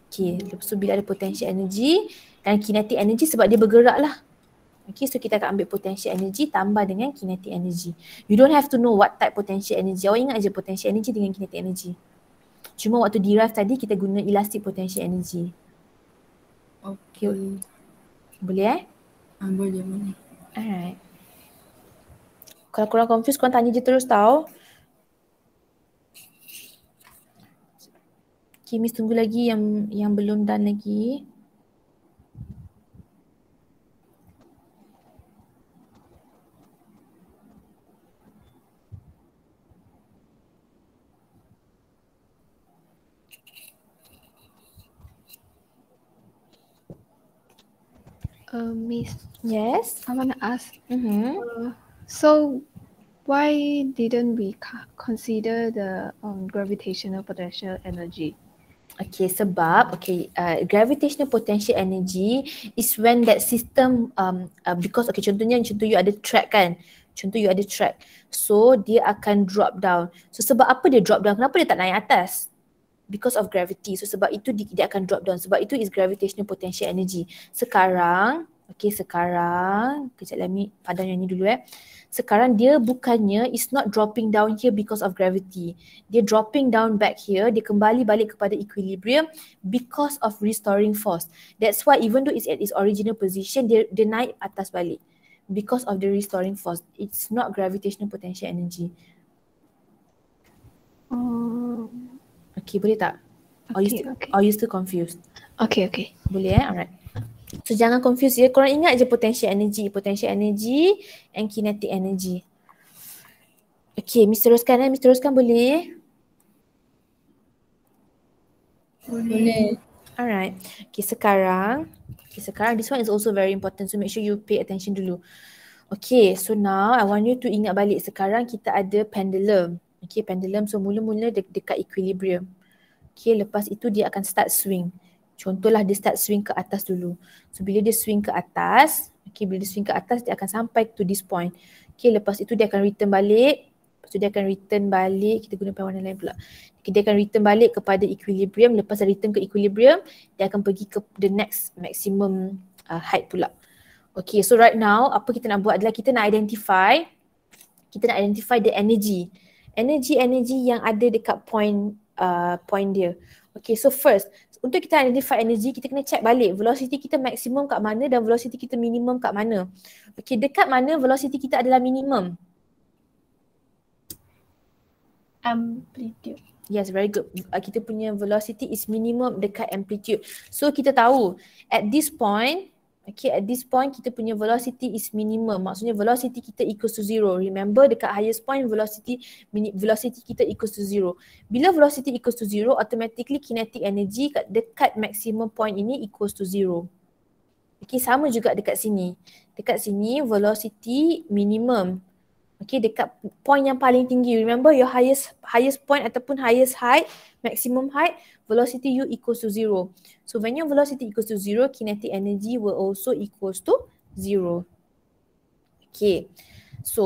okay lepas tu bila ada potential energy dan kinetic energy sebab dia bergerak lah Okay, so kita akan ambil potential energy tambah dengan kinetic energy. You don't have to know what type potential energy. Awak ingat je potential energy dengan kinetic energy. Cuma waktu derive tadi kita guna elastic potential energy. Okay. Boleh eh? Ah, boleh, boleh. Alright. Kalau korang confused, korang tanya je terus tau. Okay, Miss tunggu lagi yang yang belum done lagi. Uh, Miss, Yes. I want to ask. Mm-hmm. Uh, so, why didn't we consider the um, gravitational potential energy? Okay, sebab okay, uh, gravitational potential energy is when that system um uh, because okay contohnya contoh you ada track kan. Contoh you ada track. So dia akan drop down. So sebab apa dia drop down? Kenapa dia tak naik atas? Because of gravity. So sebab itu dia, akan drop down. Sebab itu is gravitational potential energy. Sekarang, okay sekarang, kejap lah Mi, padam yang ni dulu eh. Sekarang dia bukannya is not dropping down here because of gravity. Dia dropping down back here, dia kembali balik kepada equilibrium because of restoring force. That's why even though it's at its original position, dia, dia naik atas balik because of the restoring force. It's not gravitational potential energy. Um, Okay, boleh tak? Are you, okay, still, okay. are you still confused? Okay, okay. Boleh eh? Alright. So jangan confuse ya. Korang ingat je potential energy. Potential energy and kinetic energy. Okay, Miss teruskan eh. Miss teruskan boleh? Boleh. Alright. Okay, sekarang. Okay, sekarang this one is also very important. So make sure you pay attention dulu. Okay, so now I want you to ingat balik. Sekarang kita ada pendulum. Okay, pendulum. So mula-mula de- dekat equilibrium. Okay, lepas itu dia akan start swing. Contohlah dia start swing ke atas dulu. So bila dia swing ke atas, okay, bila dia swing ke atas dia akan sampai to this point. Okay, lepas itu dia akan return balik. Lepas tu dia akan return balik. Kita guna warna lain pula. Okay, dia akan return balik kepada equilibrium. Lepas dia return ke equilibrium, dia akan pergi ke the next maximum uh, height pula. Okay, so right now apa kita nak buat adalah kita nak identify kita nak identify the energy. Energy-energy yang ada dekat point uh, point dia. Okay, so first untuk kita identify energy, kita kena check balik velocity kita maksimum kat mana dan velocity kita minimum kat mana. Okay, dekat mana velocity kita adalah minimum? Amplitude. Yes, very good. Uh, kita punya velocity is minimum dekat amplitude. So kita tahu at this point, Okay, at this point kita punya velocity is minimum. Maksudnya velocity kita equals to zero. Remember dekat highest point velocity velocity kita equals to zero. Bila velocity equals to zero, automatically kinetic energy kat dekat maximum point ini equals to zero. Okay, sama juga dekat sini. Dekat sini velocity minimum. Okay, dekat point yang paling tinggi. Remember your highest highest point ataupun highest height, maximum height, velocity u equals to zero. So when your velocity equals to zero, kinetic energy will also equals to zero. Okay. So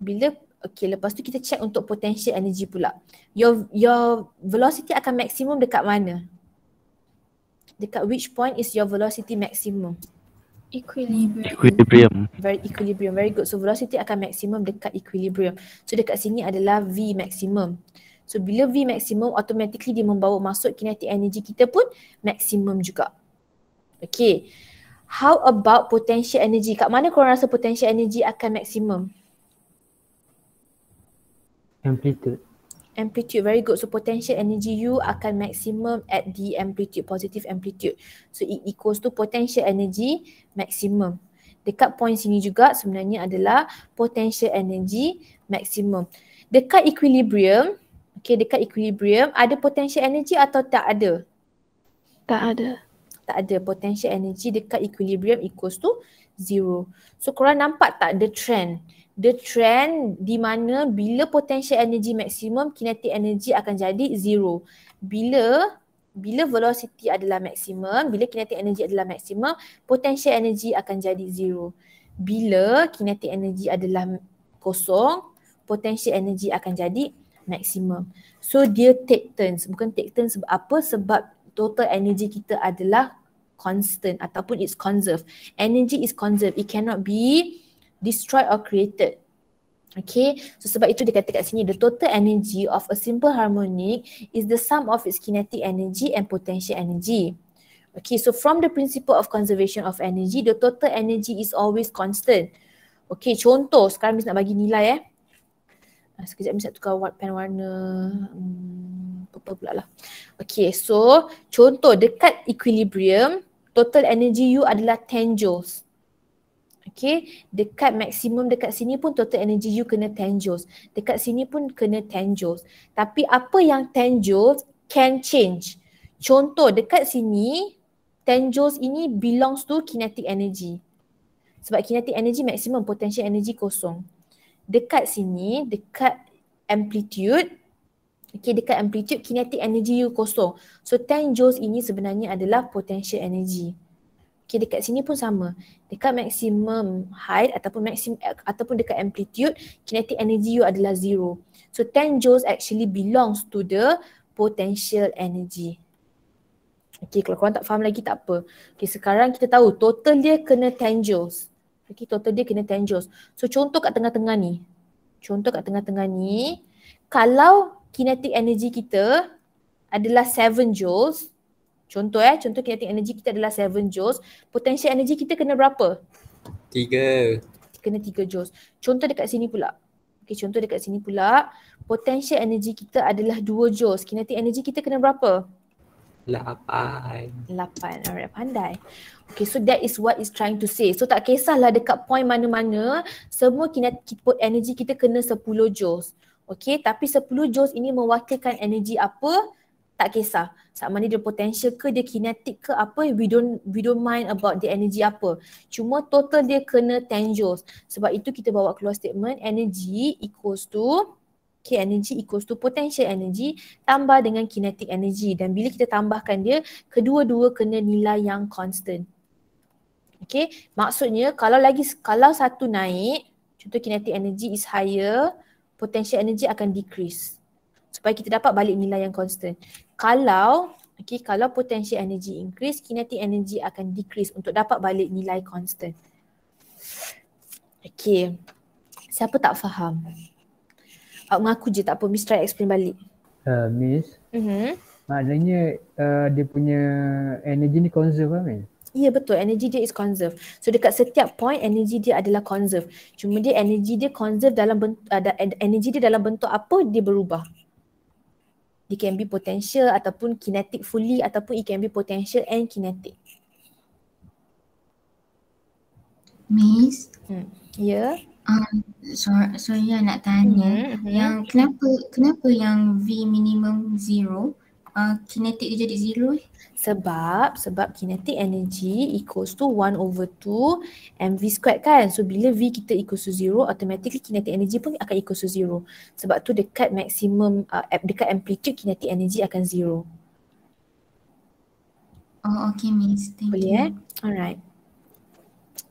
bila okay lepas tu kita check untuk potential energy pula. Your your velocity akan maximum dekat mana? Dekat which point is your velocity maximum? Equilibrium. Equilibrium. Very equilibrium. Very good. So velocity akan maximum dekat equilibrium. So dekat sini adalah V maximum. So bila V maximum automatically dia membawa masuk kinetic energy kita pun maximum juga. Okay. How about potential energy? Kat mana korang rasa potential energy akan maximum? Amplitude. Amplitude, very good. So potential energy U akan maximum at the amplitude, positive amplitude. So it equals to potential energy maximum. Dekat point sini juga sebenarnya adalah potential energy maximum. Dekat equilibrium, Okay, dekat equilibrium ada potential energy atau tak ada? Tak ada. Tak ada potential energy dekat equilibrium equals to zero. So korang nampak tak the trend? The trend di mana bila potential energy maksimum, kinetic energy akan jadi zero. Bila bila velocity adalah maksimum, bila kinetic energy adalah maksimum, potential energy akan jadi zero. Bila kinetic energy adalah kosong, potential energy akan jadi maximum. So dia take turns, bukan take turns sebab apa? Sebab total energy kita adalah constant ataupun it's conserved. Energy is conserved. It cannot be destroyed or created. Okay, so sebab itu dia kata kat sini the total energy of a simple harmonic is the sum of its kinetic energy and potential energy. Okay, so from the principle of conservation of energy, the total energy is always constant. Okay, contoh sekarang Miss nak bagi nilai eh. Uh, sekejap Miss nak tukar white pen warna hmm, purple pula lah. Okay so contoh dekat equilibrium total energy U adalah 10 joules. Okay dekat maksimum dekat sini pun total energy U kena 10 joules. Dekat sini pun kena 10 joules. Tapi apa yang 10 joules can change. Contoh dekat sini 10 joules ini belongs to kinetic energy. Sebab kinetic energy maksimum potential energy kosong dekat sini, dekat amplitude, okay, dekat amplitude kinetic energy U kosong. So 10 joules ini sebenarnya adalah potential energy. Okay, dekat sini pun sama. Dekat maximum height ataupun maximum ataupun dekat amplitude, kinetic energy U adalah zero. So 10 joules actually belongs to the potential energy. Okay, kalau korang tak faham lagi tak apa. Okay, sekarang kita tahu total dia kena 10 joules. Okay, total dia kena 10 joules. So contoh kat tengah-tengah ni. Contoh kat tengah-tengah ni. Kalau kinetic energy kita adalah 7 joules. Contoh eh, contoh kinetic energy kita adalah 7 joules. Potential energy kita kena berapa? Tiga. Kena 3 joules. Contoh dekat sini pula. Okay, contoh dekat sini pula. Potential energy kita adalah 2 joules. Kinetic energy kita kena berapa? Lapan. Lapan. Alright, pandai. Okay, so that is what is trying to say. So tak kisahlah dekat point mana-mana, semua kinetic energy kita kena 10 joules. Okay, tapi 10 joules ini mewakilkan energy apa? Tak kisah. Sama ni dia potential ke, dia kinetic ke apa, we don't we don't mind about the energy apa. Cuma total dia kena 10 joules. Sebab itu kita bawa keluar statement energy equals to Okay, energy equals to potential energy tambah dengan kinetic energy. Dan bila kita tambahkan dia, kedua-dua kena nilai yang constant. Okay, maksudnya kalau lagi, kalau satu naik, contoh kinetic energy is higher, potential energy akan decrease. Supaya kita dapat balik nilai yang constant. Kalau, okay, kalau potential energy increase, kinetic energy akan decrease untuk dapat balik nilai constant. Okay, siapa tak faham? Awak mengaku je tak apa, Miss try explain balik. Uh, Miss, Mm-hmm. maknanya uh, dia punya energy ni conserve lah Miss? Ya betul, energy dia is conserve. So dekat setiap point energy dia adalah conserve. Cuma dia energy dia conserve dalam bentuk, uh, energy dia dalam bentuk apa dia berubah. It can be potential ataupun kinetic fully ataupun it can be potential and kinetic. Miss, Ya. Um, so, sorry ya nak tanya. Mhm, mhm. Yang kenapa kenapa yang V minimum zero, uh, kinetic dia jadi zero? eh? Sebab sebab kinetic energy equals to 1 over 2 mv squared kan. So bila V kita equals to 0, automatically kinetic energy pun akan equals to 0. Sebab tu dekat maximum uh, dekat amplitude kinetic energy akan 0. Oh okay Miss, thank Boleh you. eh? Alright.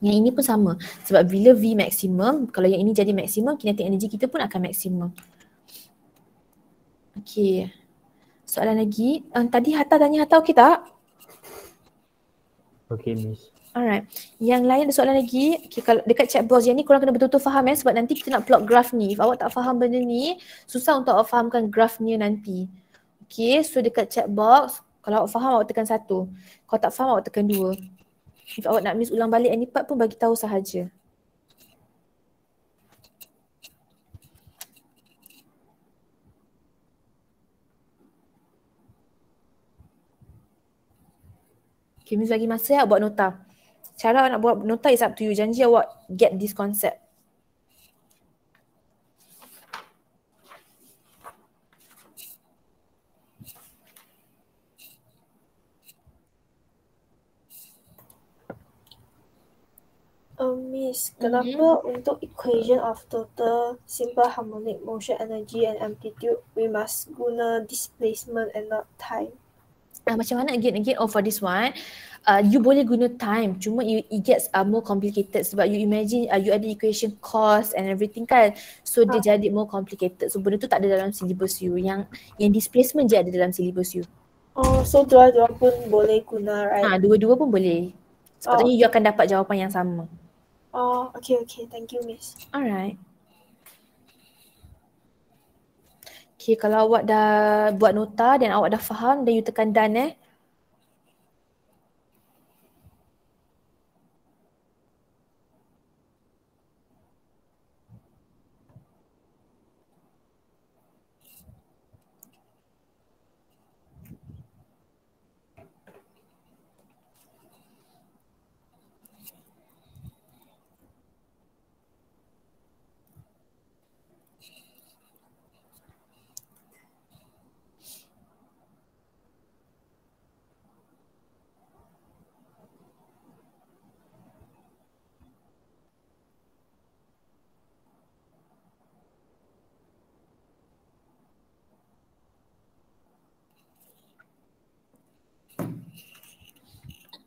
Yang ini pun sama. Sebab bila V maksimum, kalau yang ini jadi maksimum, kinetic energy kita pun akan maksimum. Okay. Soalan lagi. Um, tadi Hatta tanya Hatta okey tak? Okay Miss. Alright. Yang lain ada soalan lagi. Okay, kalau dekat chat box yang ni korang kena betul-betul faham eh sebab nanti kita nak plot graph ni. If awak tak faham benda ni, susah untuk awak fahamkan ni nanti. Okay, so dekat chat box, kalau awak faham awak tekan satu. Kalau tak faham awak tekan dua. If awak nak miss ulang balik any part pun bagi tahu sahaja. Okay, Miss bagi masa ya, buat nota. Cara awak nak buat nota is up to you. Janji awak get this concept. Um, Miss, kenapa untuk equation of total simple harmonic motion energy and amplitude we must guna displacement and not time? Uh, macam mana? Again again oh for this one uh, you boleh guna time. Cuma you, it gets uh, more complicated sebab you imagine uh, you ada equation cos and everything kan? So dia jadi more complicated. So benda tu tak ada dalam syllabus you. Yang yang displacement je ada dalam syllabus you. Oh, so dua-dua pun boleh guna, right? ha dua-dua pun boleh. Sepatutnya you akan dapat jawapan yang sama Oh, okay, okay. Thank you, Miss. alright Okay, kalau awak dah buat nota dan awak dah faham dan you tekan done eh.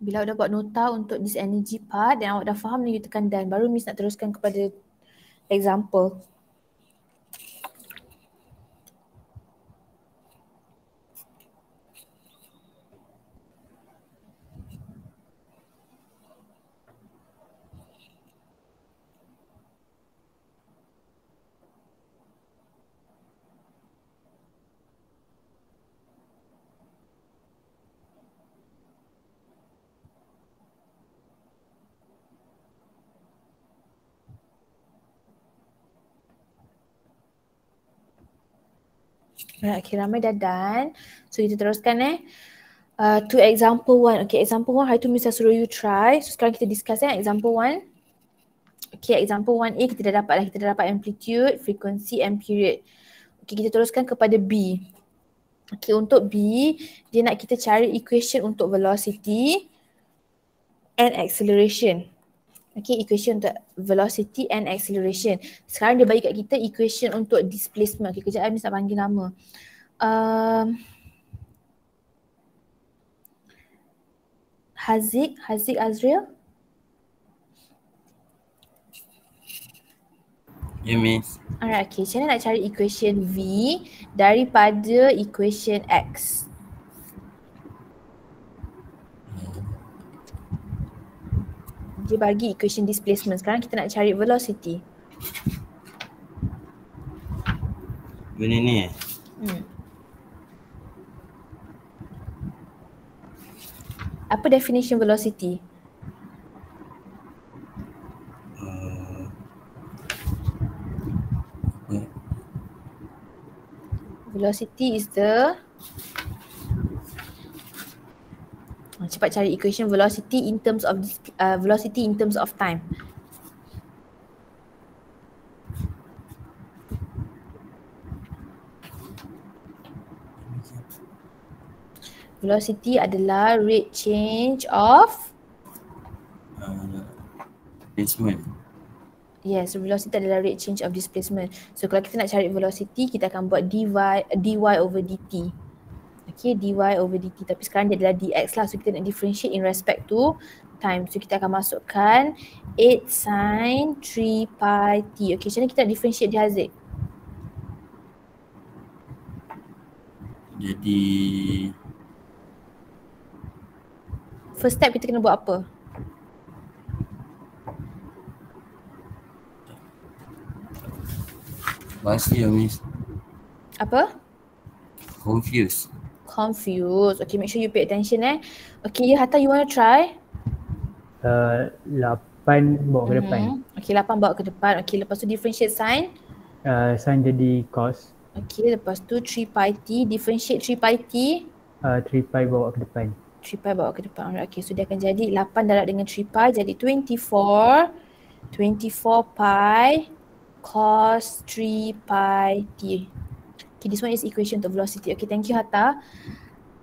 Bila awak dah buat nota untuk this energy part dan awak dah faham dan you tekan done. Baru Miss nak teruskan kepada example. Okay, ramai dah done. So kita teruskan eh. Uh, to example one. Okay, example one hari tu Miss suruh you try. So sekarang kita discuss eh example one. Okay, example one A kita dah dapat lah. Kita dah dapat amplitude, frequency and period. Okay, kita teruskan kepada B. Okay, untuk B, dia nak kita cari equation untuk velocity and acceleration. Okay, equation untuk velocity and acceleration. Sekarang dia bagi kat kita equation untuk displacement. Okay, kejap Miss nak panggil nama. Um, Haziq, Haziq Azriel. Ya, Miss. Alright, okay. Macam mana nak cari equation V daripada equation X? Dia bagi equation displacement. Sekarang kita nak cari velocity. Benda ni eh? Hmm. Apa definition velocity? Uh, apa? Velocity is the Ah, Cepat cari equation velocity in terms of uh, velocity in terms of time. Velocity adalah rate change of Uh, displacement. Yes, velocity adalah rate change of displacement. So kalau kita nak cari velocity, kita akan buat dy, dy over dt. Okay, dy over dt. Tapi sekarang dia adalah dx lah. So kita nak differentiate in respect to time. So kita akan masukkan 8 sin 3 pi t. Okay, macam mana kita nak differentiate dia Haziq? Jadi First step kita kena buat apa? bahasa ya, Miss. Apa? Confused. Confused. Okay, make sure you pay attention eh. Okay, Hatta you want to try? Uh, 8 bawa ke depan. Mhm. Okay, 8 bawa ke depan. Okay, lepas tu differentiate sign. Uh, sin jadi cos. Okay, lepas tu 3 pi t. Differentiate 3 pi t. Uh, 3 pi bawa ke depan. 3 pi bawa ke depan. Alright, okay. So dia akan jadi 8 darab dengan 3 pi jadi 24. 24 pi cos 3 pi t. Okay, this one is equation untuk velocity. Okay, thank you Hatta.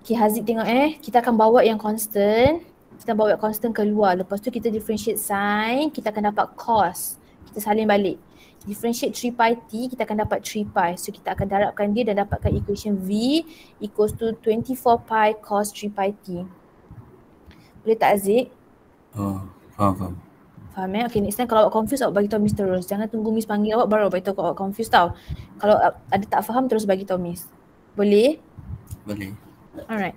Okay, Haziq tengok eh. Kita akan bawa yang constant. Kita bawa yang constant keluar. Lepas tu kita differentiate sin. Kita akan dapat cos. Kita salin balik. Differentiate 3 pi t, kita akan dapat 3 pi. So kita akan darabkan dia dan dapatkan equation V equals to 24 pi cos 3 pi t. Boleh tak Aziz? Oh, faham, faham. Faham eh? Okay next time kalau awak confused awak bagi tahu Miss terus. Jangan tunggu Miss panggil awak baru bagi tahu kalau awak confused tau. Kalau ada tak faham terus bagi tahu Miss. Boleh? Boleh. Alright.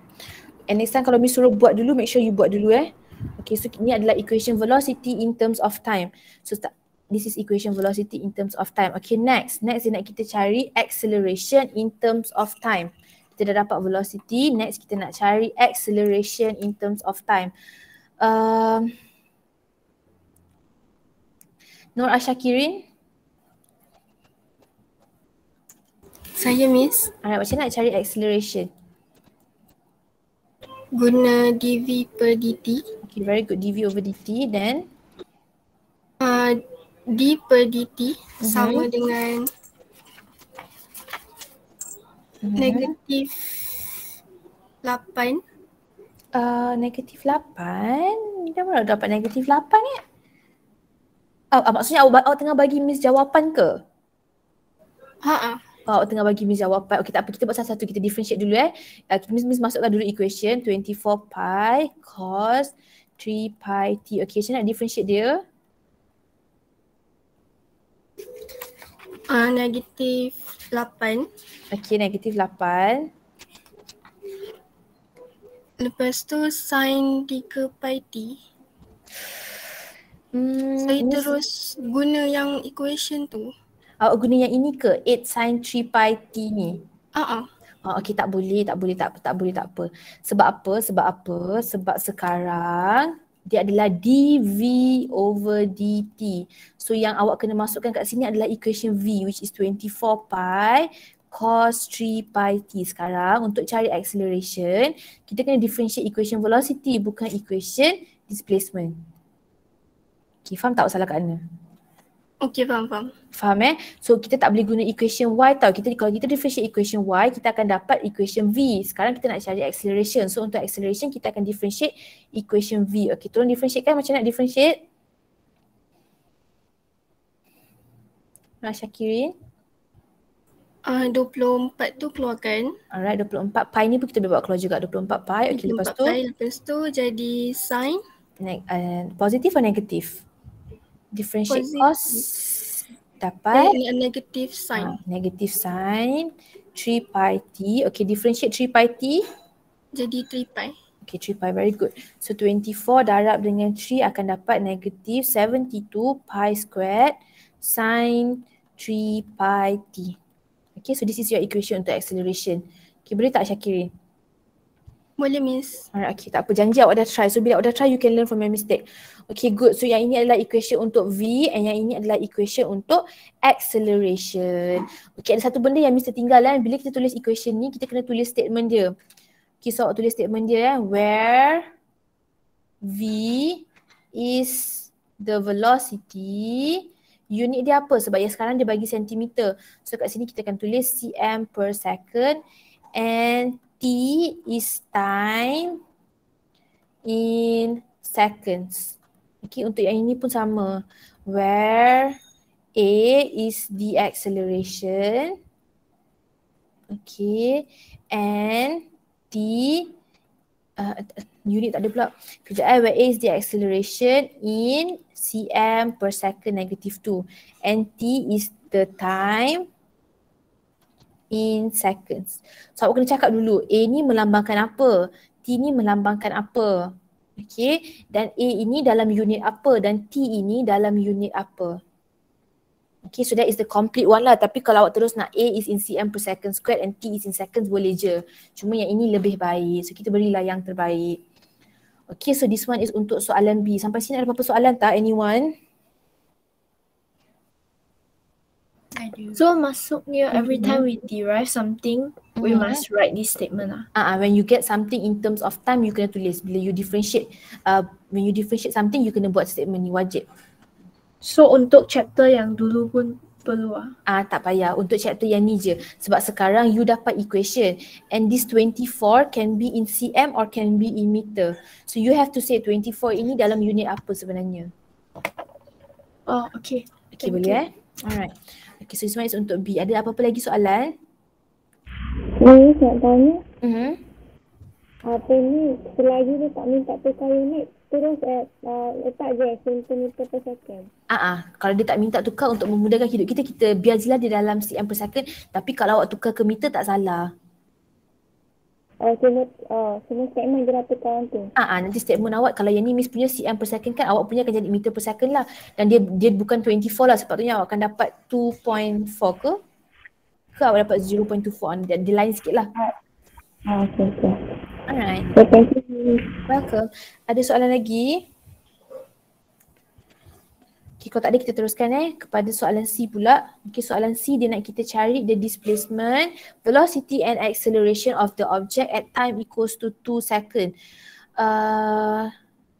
And next time kalau Miss suruh buat dulu make sure you buat dulu eh. Okay so ini adalah equation velocity in terms of time. So start, this is equation velocity in terms of time. Okay next. Next dia nak kita cari acceleration in terms of time. Kita dah dapat velocity. Next kita nak cari acceleration in terms of time. Um, Nur Ashakirin. Saya Miss Alright, macam nak cari acceleration? guna dv per dt. Okay, very good. dv over dt. Then, Uh, d per dt sama dengan Mhm. negatif 8 uh, negatif 8. Dia mana dapat negatif 8 ni? Oh, maksudnya awak, awak tengah bagi Miss jawapan ke? Ha ah. Oh, awak tengah bagi Miss jawapan. Okey, tak apa. Kita buat satu-satu. Kita differentiate dulu eh. Uh, Miss, Miss masukkan dulu equation. 24 pi cos 3 pi t. Okey, macam nak differentiate dia? Uh, negatif 8 Okey, negatif 8. lepas tu sin 3 pi t. Hmm, Saya terus guna yang equation tu. Awak guna yang ini ke? 8 sin 3 pi t ni? Ah. Oh, okey tak boleh, tak boleh, tak tak boleh, tak apa. Sebab apa? Sebab apa? Sebab sekarang dia adalah dv over dt. So yang awak kena masukkan kat sini adalah equation v which is 24 pi cos 3 pi t. Sekarang untuk cari acceleration, kita kena differentiate equation velocity bukan equation displacement. Okay, faham tak salah kat mana? Okey faham faham. Faham eh? So kita tak boleh guna equation y tau. Kita kalau kita differentiate equation y, kita akan dapat equation v. Sekarang kita nak cari acceleration. So untuk acceleration kita akan differentiate equation v. Okay, tolong differentiate kan macam nak differentiate? Nak Syakirin. Ah, 24 tu keluarkan. Alright, 24 pi ni pun kita boleh bawa keluar juga 24 pi. Okay, lepas 24 tu pi, lepas tu jadi sin. ne- uh, positif atau negatif? Differentiate Positif. cos dapat Dengan negatif sin. uh, negative sin 3 pi t. Okay, differentiate 3 pi t. Jadi 3 pi. Okay, 3 pi very good. So 24 darab dengan 3 akan dapat negative 72 pi squared sin 3 pi t. Okay, so this is your equation untuk acceleration. Okay, boleh tak Syakirin? Boleh miss. Alright, okay. Tak apa. Janji awak dah try. So, bila awak dah try, you can learn from your mistake. Okay, good. So, yang ini adalah equation untuk V and yang ini adalah equation untuk acceleration. Okay, ada satu benda yang mesti tinggal kan. Bila kita tulis equation ni, kita kena tulis statement dia. Okay, so tulis statement dia eh. Where V is the velocity unit dia apa? Sebab yang sekarang dia bagi sentimeter. So kat sini kita akan tulis cm per second and t is time in seconds. Okay, untuk yang ini pun sama. Where a is the acceleration. Okay, and t uh, unit tak ada pula. Kejap eh, where a is the acceleration in cm per second negative 2 and t is the time in seconds. So awak kena cakap dulu A ni melambangkan apa, T ni melambangkan apa. Okay, dan A ini dalam unit apa dan T ini dalam unit apa. Okay, so that is the complete one lah. Tapi kalau awak terus nak A is in cm per second squared and T is in seconds boleh je. Cuma yang ini lebih baik. So kita berilah yang terbaik. Okay, so this one is untuk soalan B. Sampai sini ada apa-apa soalan tak anyone? Ada. So maksudnya every time we derive something, we Mhm. must write this statement ah. Ah, uh, when you get something in terms of time, you kena tulis. Bila you differentiate, uh, when you differentiate something, you kena buat statement ni wajib. So untuk chapter yang dulu pun perlu ah. Ah, tak payah untuk chapter yang ni je. Sebab sekarang you dapat equation and this 24 can be in cm or can be in meter. So you have to say 24 ini dalam unit apa sebenarnya. Oh, okay. Okay, Thank boleh you. eh? Alright. Okay, so this one is untuk B. Ada apa-apa lagi soalan? Saya nak tanya, Mm-hmm. apa ni, selagi dia tak minta tukar unit, terus uh, uh, letak je centimeter per second. Ah, ah, kalau dia tak minta tukar untuk memudahkan hidup kita, kita biar jelas dia dalam cm per second. Tapi kalau awak tukar ke meter tak salah. Uh, semua, uh, semua statement je lah tu. Ah, ah, nanti statement awak kalau yang ni Miss punya cm per second kan awak punya akan jadi meter per second lah. Dan dia dia bukan 24 lah sepatutnya awak akan dapat 2.4 ke? Ke awak dapat 0.24 dia, dia lain sikit lah. Ah, okay, okay. Alright, So, thank you. welcome. Ada soalan lagi? Okay, kalau tak ada kita teruskan eh kepada soalan C pula. Okay, soalan C dia nak kita cari the displacement, velocity and acceleration of the object at time equals to 2 second. Uh,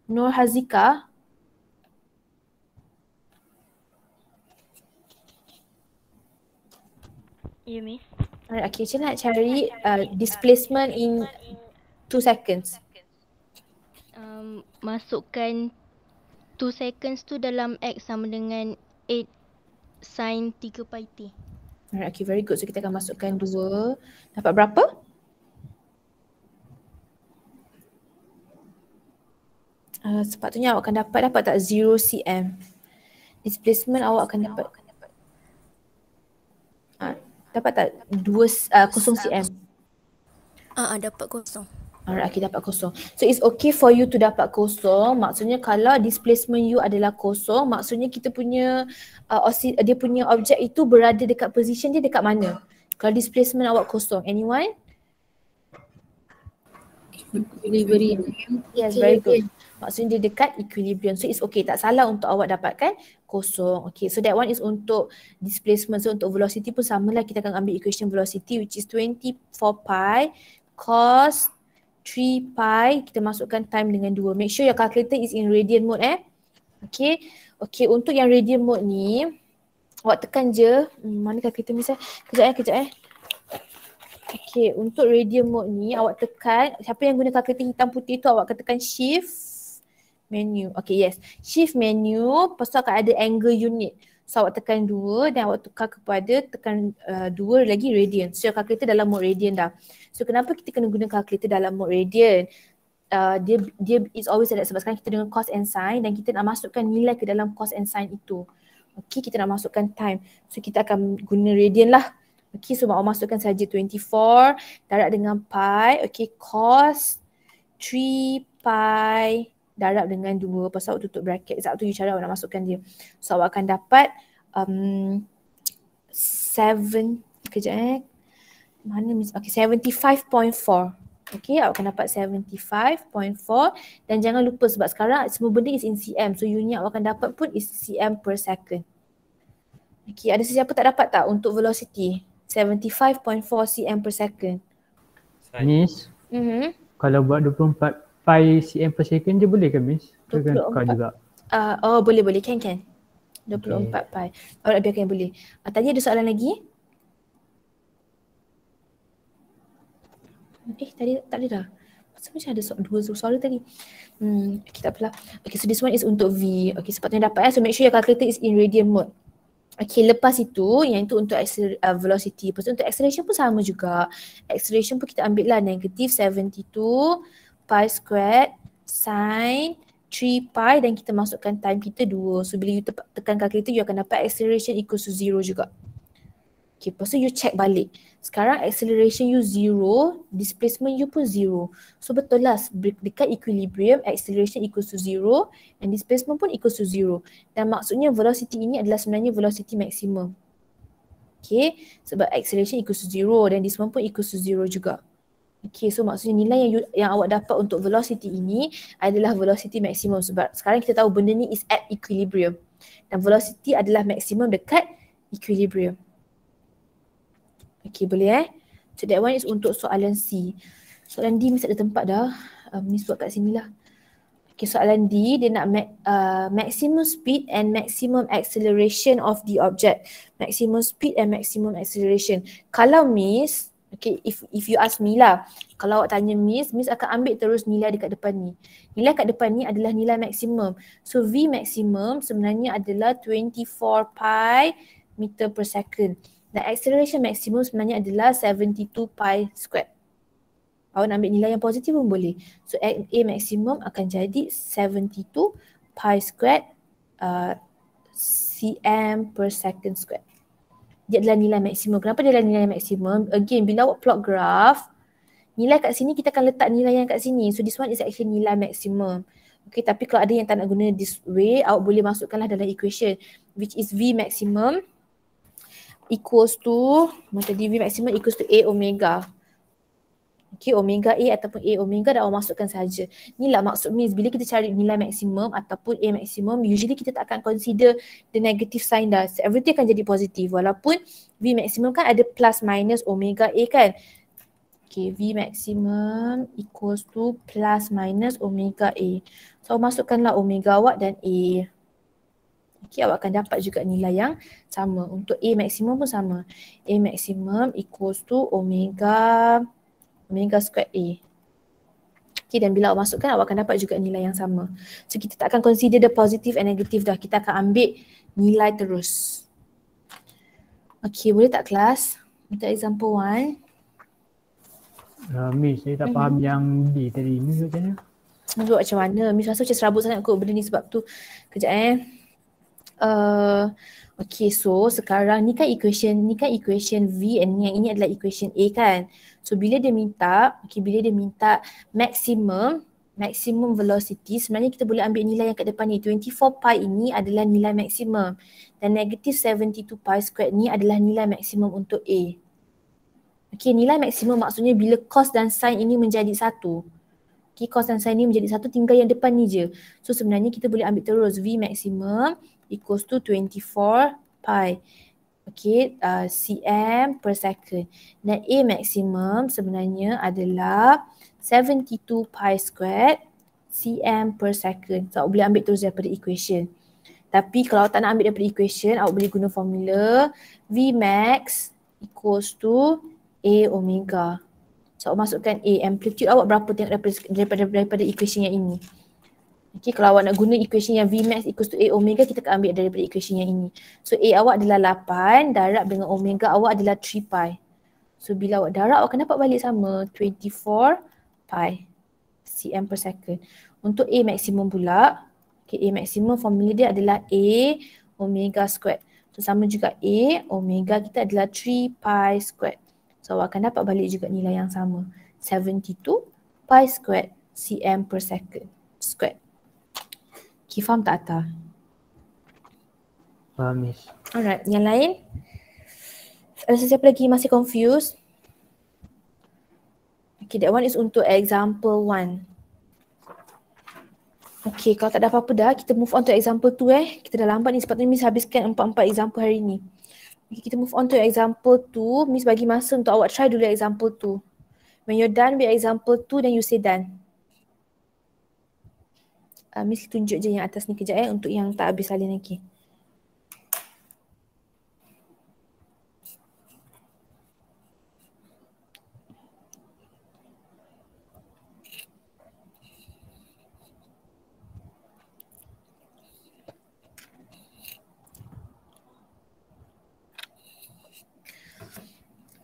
Nur Hazika, Miss. Alright, okay, macam nak cari uh, displacement in 2 seconds? Um, masukkan 2 seconds tu dalam X sama dengan 8 sin 3 pi t. Alright, okay, very good. So kita akan masukkan 2. Dapat berapa? Uh, sepatutnya awak akan dapat, dapat tak 0 cm? Displacement awak akan dapat. Uh, dapat tak 2 uh, 0 cm? Ah, uh, dapat kosong. Alright, okay dapat kosong. So it's okay for you to dapat kosong. Maksudnya kalau displacement you adalah kosong, maksudnya kita punya uh, osi, dia punya objek itu berada dekat position dia dekat mana? Kalau displacement awak kosong, anyone? Equilibrium. Yes, very good. Maksudnya dia dekat equilibrium. So it's okay. Tak salah untuk awak dapatkan kosong. Okay, so that one is untuk displacement. So untuk velocity pun sama lah. Kita akan ambil equation velocity which is 24 pi cos 3 pi. Kita masukkan time dengan 2. Make sure your calculator is in radian mode eh. Okay. Okay, untuk yang radian mode ni, awak tekan je. Hmm, mana calculator misal? Kejap eh, kejap eh. Okay, untuk radian mode ni awak tekan, siapa yang guna calculator hitam putih tu awak tekan shift menu. Okay, yes. Shift menu, tu akan ada angle unit. So awak tekan 2 dan awak tukar kepada tekan uh, 2 lagi radian. So kalkulator dalam mode radian dah. So kenapa kita kena guna kalkulator dalam mode radian? Uh, dia dia is always ada sebab sekarang kita dengan cos and sin dan kita nak masukkan nilai ke dalam cos and sin itu. Okay, kita nak masukkan time. So kita akan guna radian lah. Okay, so awak masukkan saja 24 darab dengan pi. Okay, cos 3 pi darab dengan 2 pasal awak tutup bracket. Sebab tu you cara awak nak masukkan dia. So awak akan dapat um, 7, kejap eh. Mana mis okay, 75.4. Okay, awak akan dapat 75.4 dan jangan lupa sebab sekarang semua benda is in cm. So unit awak akan dapat pun is cm per second. Okay, ada sesiapa tak dapat tak untuk velocity? 75.4 cm per second. Miss, Mm-hmm. kalau buat 24 pi cm per second je boleh ke Miss? Kan 24. kau juga? Uh, oh boleh boleh can can. 24 okay. pi. Awak nak biarkan yang boleh. Uh, tadi ada soalan lagi? Eh tadi tak ada dah. Pasal macam ada so- dua soalan tadi. Hmm, okay tak apalah. Okay so this one is untuk V. Okay sepatutnya dapat eh. So make sure your calculator is in radian mode. Okay lepas itu yang itu untuk acceler- uh, velocity. Lepas tu untuk acceleration pun sama juga. Acceleration pun kita ambil lah negative 72 pi squared sin 3 pi dan kita masukkan time kita 2. So bila you te- tekan calculator you akan dapat acceleration equals to 0 juga. Okay, lepas tu you check balik. Sekarang acceleration you zero, displacement you pun zero. So betul lah de- dekat equilibrium acceleration equals to zero and displacement pun equals to zero. Dan maksudnya velocity ini adalah sebenarnya velocity maximum. Okay, sebab acceleration equals to zero dan displacement pun equals to zero juga. Okay, so maksudnya nilai yang you, yang awak dapat untuk velocity ini adalah velocity maximum sebab sekarang kita tahu benda ni is at equilibrium dan velocity adalah maximum dekat equilibrium. Okay, boleh eh? So that one is untuk soalan C. Soalan D mesti ada tempat dah. Uh, Miss buat kat sini lah. Okay, soalan D dia nak ma- uh, maximum speed and maximum acceleration of the object. Maximum speed and maximum acceleration. Kalau Miss, okay, if if you ask me lah, kalau awak tanya Miss, Miss akan ambil terus nilai dekat depan ni. Nilai kat depan ni adalah nilai maksimum. So V maximum sebenarnya adalah 24 pi meter per second. Dan acceleration maximum sebenarnya adalah 72 pi squared. Awak nak ambil nilai yang positif pun boleh. So A maximum akan jadi 72 pi squared uh, cm per second squared. Dia adalah nilai maksimum. Kenapa dia adalah nilai maksimum? Again, bila awak plot graph, nilai kat sini kita akan letak nilai yang kat sini. So this one is actually nilai maksimum. Okay, tapi kalau ada yang tak nak guna this way, awak boleh masukkanlah dalam equation which is V maximum equals to, macam tadi V maximum equals to A omega. Okay, omega A ataupun A omega dah awak masukkan saja. Inilah maksud Miss, bila kita cari nilai maksimum ataupun A maximum, usually kita tak akan consider the negative sign dah. So, everything akan jadi positif. Walaupun V maximum kan ada plus minus omega A kan. Okay, V maximum equals to plus minus omega A. So, awak masukkanlah omega awak dan A. Okay, awak akan dapat juga nilai yang sama. Untuk A maximum pun sama. A maximum equals to omega omega squared A. Okay, dan bila awak masukkan, awak akan dapat juga nilai yang sama. So, kita tak akan consider the positive and negative dah. Kita akan ambil nilai terus. Okay, boleh tak kelas? Untuk example one. Uh, Miss, saya tak Mhm. faham yang D tadi. Miss macam mana? Buat macam mana? Miss rasa macam serabut sangat kot benda ni sebab tu. Kejap eh. Uh, okay, so sekarang ni kan equation, ni kan equation V and yang ini adalah equation A kan. So bila dia minta, okay, bila dia minta maximum, maximum velocity, sebenarnya kita boleh ambil nilai yang kat depan ni. 24 pi ini adalah nilai maksimum dan negative 72 pi squared ni adalah nilai maksimum untuk A. Okay, nilai maksimum maksudnya bila cos dan sin ini menjadi satu. Okay, cos dan sin ni menjadi satu tinggal yang depan ni je. So sebenarnya kita boleh ambil terus V maximum equals to 24 pi. Okay, uh, cm per second. Dan A maximum sebenarnya adalah 72 pi squared cm per second. So awak boleh ambil terus daripada equation. Tapi kalau tak nak ambil daripada equation, awak boleh guna formula V max equals to A omega. So awak masukkan A, amplitude awak berapa tengok daripada, daripada, daripada equation yang ini. Okay, kalau awak nak guna equation yang Vmax equals to A omega, kita akan ambil daripada equation yang ini. So A awak adalah 8, darab dengan omega awak adalah 3 pi. So bila awak darab, awak akan dapat balik sama 24 pi cm per second. Untuk A maksimum pula, okay, A maksimum formula dia adalah A omega squared. So sama juga A omega kita adalah 3 pi squared. So awak akan dapat balik juga nilai yang sama. 72 pi squared cm per second squared. Okay, faham tak Atta? Faham Miss. Alright, yang lain? Ada sesiapa lagi masih confused? Okay, that one is untuk example one. Okay, kalau tak ada apa-apa dah, kita move on to example two eh. Kita dah lambat ni sepatutnya Miss habiskan empat-empat example hari ni. Okay, kita move on to example two. Miss bagi masa untuk awak try dulu example two. When you're done with example two, then you say done. Uh, Miss tunjuk je yang atas ni kejap eh untuk yang tak habis salin lagi.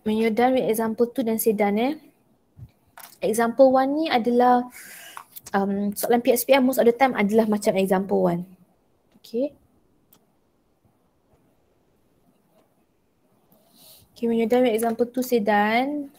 When you're done with example 2 dan done eh. Example 1 ni adalah um, soalan PSPM most of the time adalah macam example 1. Okay. Okay, when you're done with example 2 say done.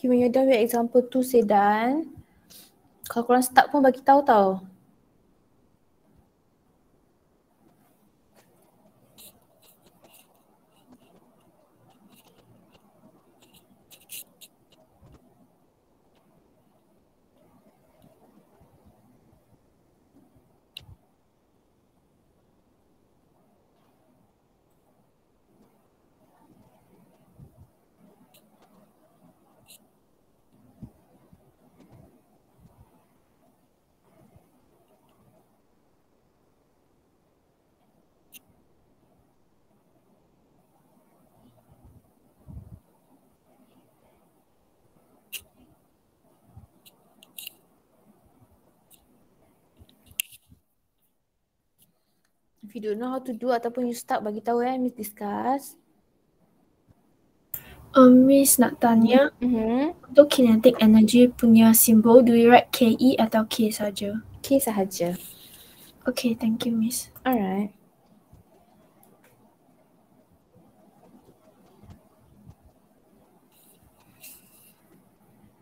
Okay, when you're done with example 2 say done. Kalau korang stuck pun bagi tahu tau. you don't know how to do ataupun you stuck bagi tahu eh Miss discuss. Um, Miss nak tanya mm-hmm. untuk kinetic energy punya simbol do you write KE atau K saja? K sahaja. Okay, thank you Miss. Alright.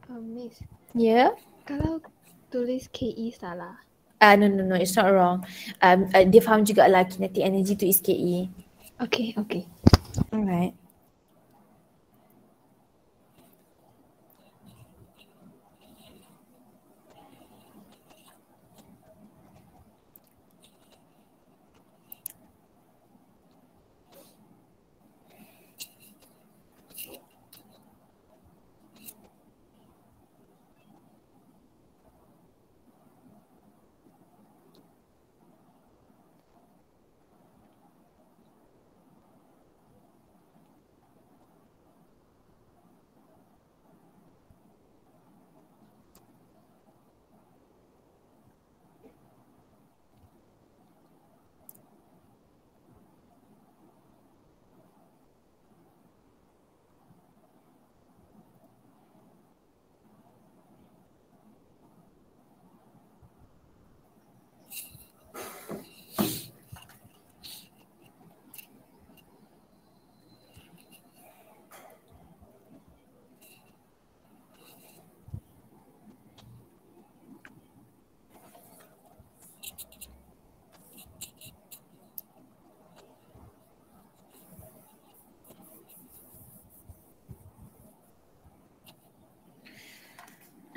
Um, Miss. Yeah. Kalau tulis KE salah. Ah no no no it's not wrong. Um uh, dia faham juga lah kinetic energy tu is KE. Okay, okay. Alright.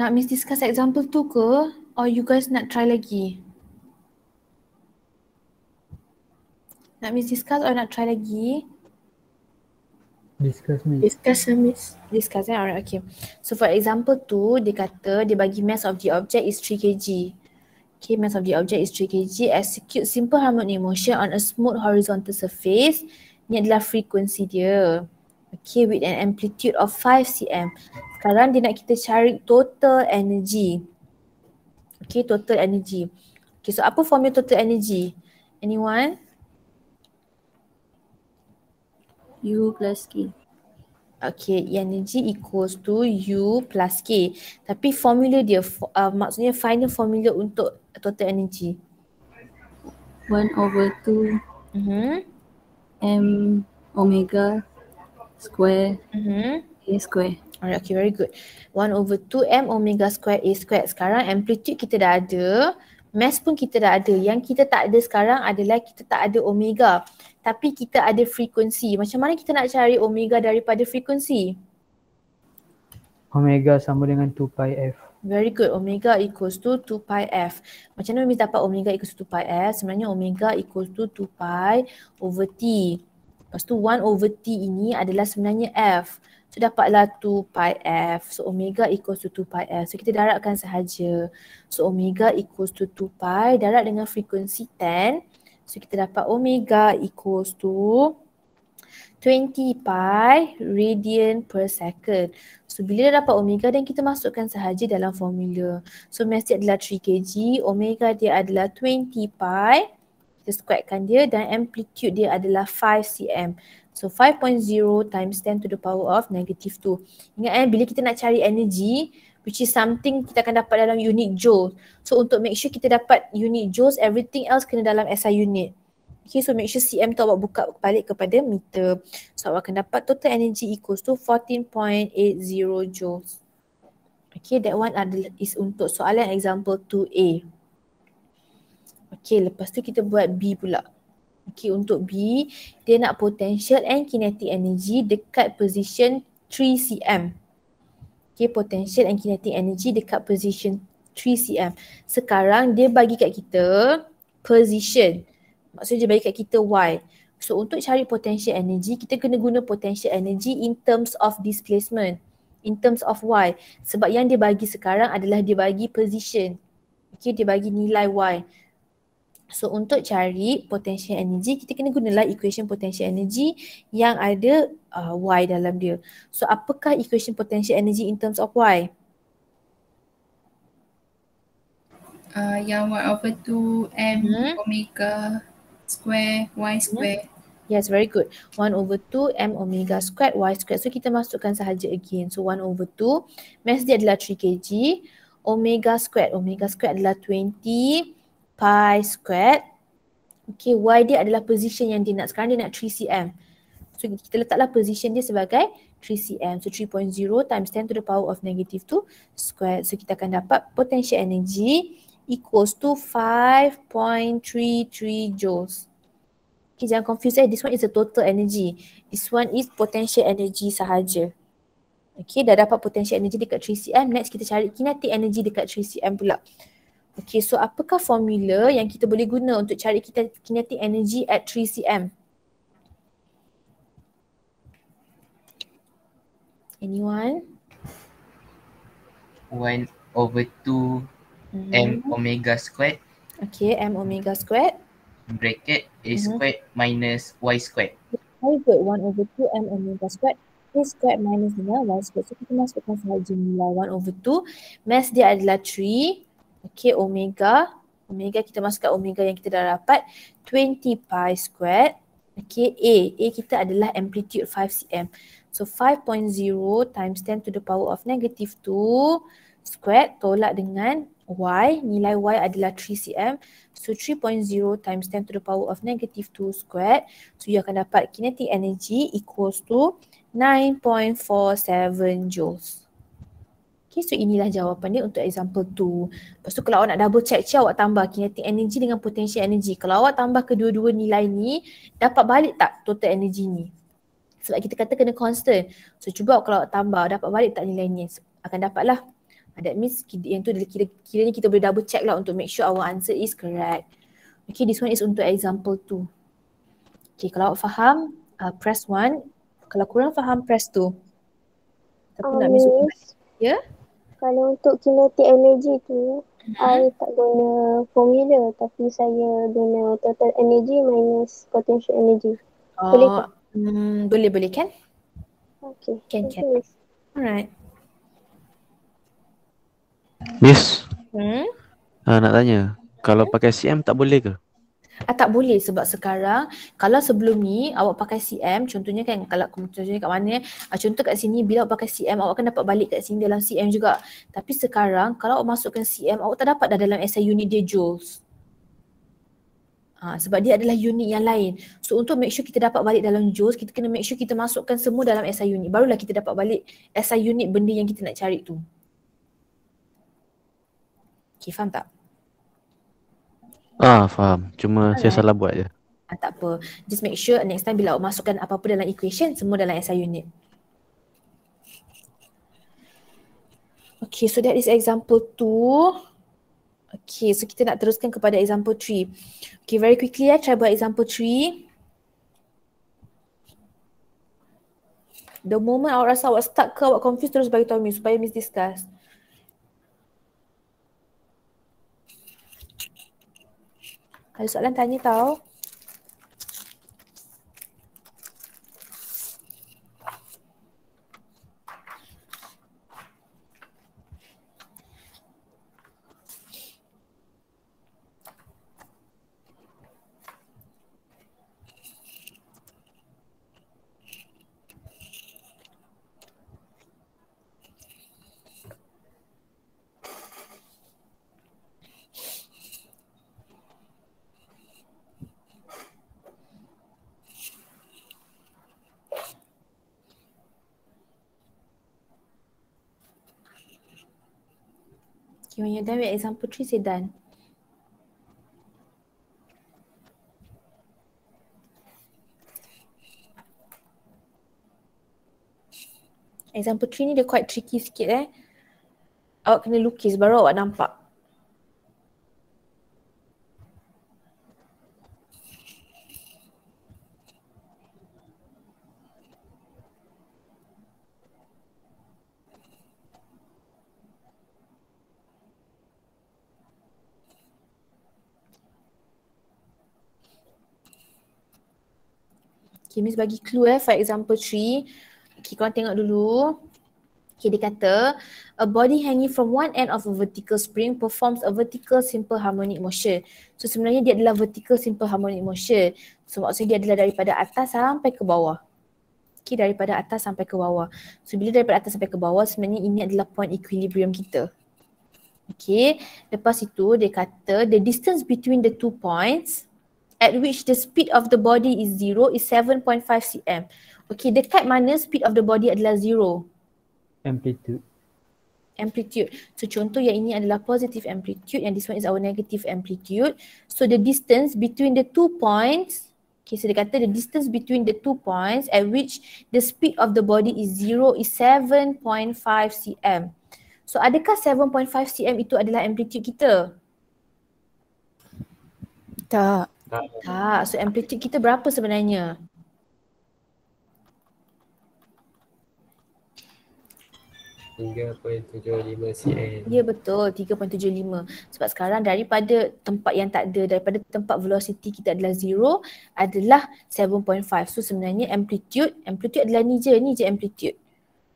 Nak miss discuss example tu ke? Or you guys nak try lagi? Nak miss discuss or nak try lagi? Discuss Miss. Discuss Miss. Discuss eh? Alright, okay. So for example tu, dia kata dia bagi mass of the object is 3 kg. Okay, mass of the object is 3 kg. Execute simple harmonic motion on a smooth horizontal surface. Ni adalah frekuensi dia. Okay, with an amplitude of 5 cm. Sekarang dia nak kita cari total energy. Okay, total energy. Okay, so apa formula total energy? Anyone? U plus K. Okay, energy equals to U plus K. Tapi formula dia, uh, maksudnya final formula untuk total energy. 1 over 2 Mm-hmm. M omega square Mm-hmm. A square. Alright, okay, very good. 1 over 2 M omega square A square. Sekarang amplitude kita dah ada. Mass pun kita dah ada. Yang kita tak ada sekarang adalah kita tak ada omega. Tapi kita ada frekuensi. Macam mana kita nak cari omega daripada frekuensi? Omega sama dengan 2 pi F. Very good. Omega equals to 2 pi F. Macam mana Miss dapat omega equals to 2 pi F? Sebenarnya omega equals to 2 pi over T. Lepas tu 1 over T ini adalah sebenarnya F. So dapatlah 2 pi F. So omega equals to 2 pi F. So kita darabkan sahaja. So omega equals to 2 pi darab dengan frekuensi 10. So kita dapat omega equals to 20 pi radian per second. So bila dah dapat omega dan kita masukkan sahaja dalam formula. So mass dia adalah 3 kg, omega dia adalah 20 pi. Kita squarekan dia dan amplitude dia adalah 5 cm. So 5.0 times 10 to the power of negative 2. Ingat eh bila kita nak cari energy which is something kita akan dapat dalam unit joule. So untuk make sure kita dapat unit joules, everything else kena dalam SI unit. Okay, so make sure CM tu awak buka balik kepada meter. So awak akan dapat total energy equals to 14.80 joules. Okay, that one adalah is untuk soalan example 2A. Okay, lepas tu kita buat B pula. Okay, untuk B, dia nak potential and kinetic energy dekat position 3 cm. Okay, potential and kinetic energy dekat position 3 cm. Sekarang dia bagi kat kita position. Maksudnya dia bagi kat kita Y. So untuk cari potential energy, kita kena guna potential energy in terms of displacement. In terms of Y. Sebab yang dia bagi sekarang adalah dia bagi position. Okay, dia bagi nilai Y. So untuk cari potential energy, kita kena gunalah equation potential energy yang ada uh, Y dalam dia. So apakah equation potential energy in terms of Y? Uh, yang 1 over 2 M Hmm. omega square Y square. Yes, very good. 1 over 2 m omega squared y squared. So kita masukkan sahaja again. So 1 over 2, mass dia adalah 3 kg. Omega squared, omega squared adalah 20 pi squared. Okay, y dia adalah position yang dia nak. Sekarang dia nak 3 cm. So kita letaklah position dia sebagai 3 cm. So 3.0 times 10 to the power of negative 2 squared. So kita akan dapat potential energy equals to 5.33 joules. Okay, jangan confuse eh. This one is the total energy. This one is potential energy sahaja. Okay, dah dapat potential energy dekat 3 cm. Next kita cari kinetic energy dekat 3 cm pula. Okay, so apakah formula yang kita boleh guna untuk cari kita kinetic energy at 3 cm? Anyone? 1 over 2 Mhm. m omega squared Okay, m omega squared. bracket a Mhm. squared minus y squared. Very good. 1 over 2 m omega squared. A squared minus dengan y squared. So kita masukkan sahaja nilai 1 over 2. Mass dia adalah 3. Okay, omega. Omega kita masukkan omega yang kita dah dapat. 20 pi squared. Okay, A. A kita adalah amplitude 5 cm. So 5.0 times 10 to the power of negative 2 squared tolak dengan y. Nilai y adalah 3 cm. So 3.0 times 10 to the power of negative 2 squared. So you akan dapat kinetic energy equals to 9.47 joules. Okay, so inilah jawapan dia untuk example 2. Lepas tu kalau awak nak double check, check awak tambah kinetic energy dengan potential energy. Kalau awak tambah kedua-dua nilai ni, dapat balik tak total energy ni? Sebab kita kata kena constant. So cuba kalau awak tambah, dapat balik tak nilai ni? Akan dapat lah. That means yang tu kira, kiranya kita boleh double check lah untuk make sure our answer is correct. Okay, this one is untuk example 2. Okay, kalau awak faham, uh, press 1. Kalau kurang faham, press 2. Tapi Ah, nak miss Ya? Kalau untuk kinetic energy tu, Mhm. I tak guna formula tapi saya guna total energy minus potential energy. Boleh Oh, tak? hmm, boleh boleh kan? Okay. Can can. Alright. Miss, Hmm? ah, nak tanya, kalau pakai CM tak boleh ke? Ah, tak boleh sebab sekarang kalau sebelum ni awak pakai CM contohnya kan kalau contohnya kat mana ah, contoh kat sini bila awak pakai CM awak akan dapat balik kat sini dalam CM juga tapi sekarang kalau awak masukkan CM awak tak dapat dah dalam SI unit dia joules Ha, sebab dia adalah unit yang lain. So untuk make sure kita dapat balik dalam joules, kita kena make sure kita masukkan semua dalam SI unit. Barulah kita dapat balik SI unit benda yang kita nak cari tu. Okay, faham tak? Ah, faham. Cuma saya Alright. salah buat je. Ah, tak apa. Just make sure next time bila awak masukkan apa-apa dalam equation, semua dalam SI unit. Okay, so that is example 2. Okay, so kita nak teruskan kepada example 3. Okay, very quickly ya, try buat example 3. The moment awak rasa awak stuck ke, awak confused, terus bagi tahu Miss supaya Miss discuss. Kalau soalan tanya tahu. When you're done with example 3, say done. Example 3 ni dia quite tricky sikit eh. Awak kena lukis baru awak nampak. Okay, Miss bagi clue eh for example 3. Okay, korang tengok dulu. Okay, dia kata a body hanging from one end of a vertical spring performs a vertical simple harmonic motion. So sebenarnya dia adalah vertical simple harmonic motion. So maksudnya dia adalah daripada atas sampai ke bawah. Okay, daripada atas sampai ke bawah. So bila daripada atas sampai ke bawah sebenarnya ini adalah point equilibrium kita. Okay, lepas itu dia kata the distance between the two points at which the speed of the body is zero is 7.5 cm. Okay, dekat mana speed of the body adalah zero? Amplitude. Amplitude. So contoh yang ini adalah positive amplitude and this one is our negative amplitude. So the distance between the two points, okay so dia kata the distance between the two points at which the speed of the body is zero is 7.5 cm. So adakah 7.5 cm itu adalah amplitude kita? Tak. Tak. So amplitude kita berapa sebenarnya? Tiga point tujuh lima cm. Ya betul 3.75 sebab sekarang daripada tempat yang tak ada daripada tempat velocity kita adalah zero adalah 7.5 so sebenarnya amplitude amplitude adalah ni je ni je amplitude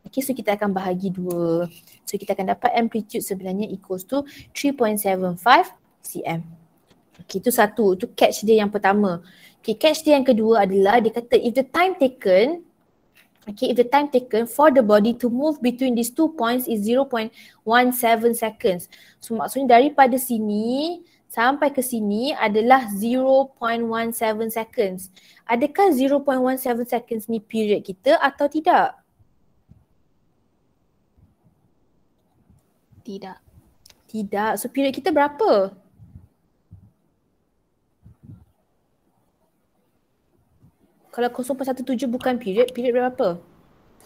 Okay, so kita akan bahagi dua. So kita akan dapat amplitude sebenarnya equals to 3.75 cm. Okay, itu satu. Itu catch dia yang pertama. Okay, catch dia yang kedua adalah dia kata if the time taken Okay, if the time taken for the body to move between these two points is 0.17 seconds. So maksudnya daripada sini sampai ke sini adalah 0.17 seconds. Adakah 0.17 seconds ni period kita atau tidak? Tidak. Tidak. So period kita berapa? Kalau 0.17 bukan period, period berapa?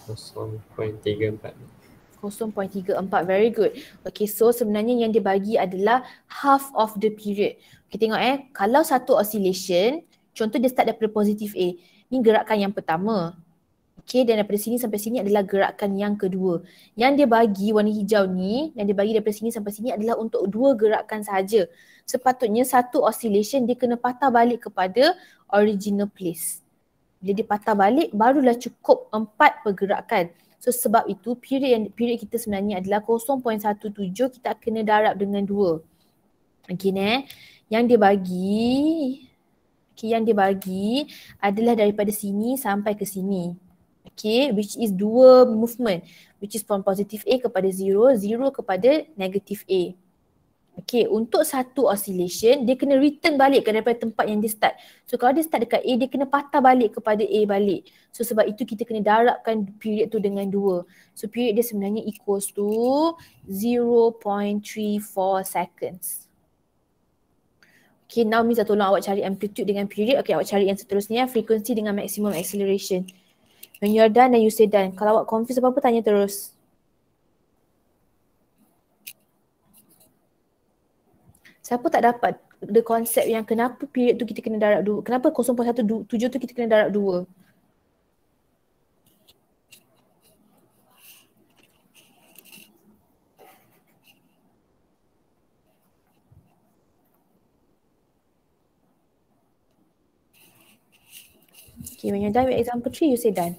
0.34. 0.34. Very good. Okay, so sebenarnya yang dia bagi adalah half of the period. Okay, tengok eh. Kalau satu oscillation, contoh dia start daripada positif A. Ni gerakan yang pertama. Okay, dan daripada sini sampai sini adalah gerakan yang kedua. Yang dia bagi warna hijau ni, yang dia bagi daripada sini sampai sini adalah untuk dua gerakan sahaja. Sepatutnya satu oscillation dia kena patah balik kepada original place. Bila dia patah balik, barulah cukup empat pergerakan. So sebab itu period yang period kita sebenarnya adalah 0.17 kita kena darab dengan dua. Okay ne. Yang dia bagi okay, yang dia bagi adalah daripada sini sampai ke sini. Okay, which is dua movement which is from positive A kepada zero, zero kepada negative A. Okay, untuk satu oscillation, dia kena return balik ke daripada tempat yang dia start. So kalau dia start dekat A, dia kena patah balik kepada A balik. So sebab itu kita kena darabkan period tu dengan dua. So period dia sebenarnya equals to 0.34 seconds. Okay, now Miza tolong awak cari amplitude dengan period. Okay, awak cari yang seterusnya, frequency dengan maximum acceleration. When you're done, then you say done. Kalau awak confused apa-apa, tanya terus. Siapa tak dapat the konsep yang kenapa period tu kita kena darab dua? Kenapa 0.17 tu kita kena darab dua? Okay, when you're done with example three, you say done.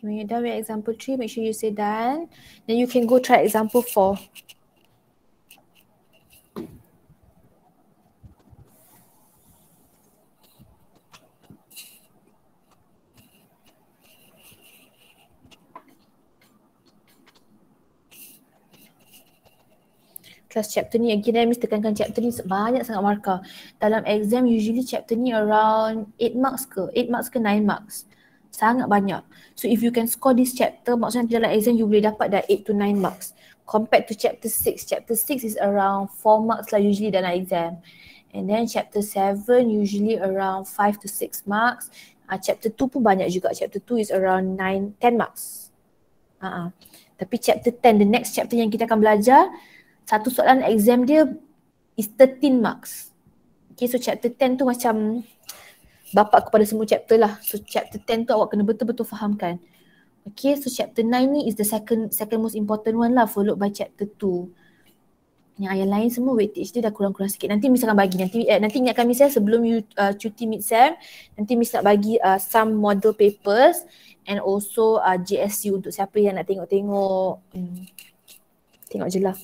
Okay, when you're done with example three, make sure you say done. Then you can go try example four. Kelas chapter ni again I mesti tekankan chapter ni banyak sangat markah. Dalam exam usually chapter ni around 8 marks ke? 8 marks ke 9 marks? Sangat banyak. So if you can score this chapter, maksudnya dalam exam you boleh dapat dah 8 to 9 marks. Compared to chapter 6, chapter 6 is around 4 marks lah usually dalam exam. And then chapter 7 usually around 5 to 6 marks. Uh, chapter 2 pun banyak juga. Chapter 2 is around 9, 10 marks. Uh-uh. Tapi chapter 10, the next chapter yang kita akan belajar, satu soalan exam dia is 13 marks. Okay, so chapter 10 tu macam bapak kepada semua chapter lah. So chapter 10 tu awak kena betul-betul fahamkan. Okay, so chapter 9 ni is the second second most important one lah followed by chapter 2. Yang yang lain semua weightage dia dah kurang-kurang sikit. Nanti Miss akan bagi. Nanti eh, nanti ingatkan Miss ya sebelum you uh, cuti mid-sem, nanti Miss nak bagi uh, some model papers and also uh, JSU untuk siapa yang nak tengok-tengok. Hmm. Tengok je lah.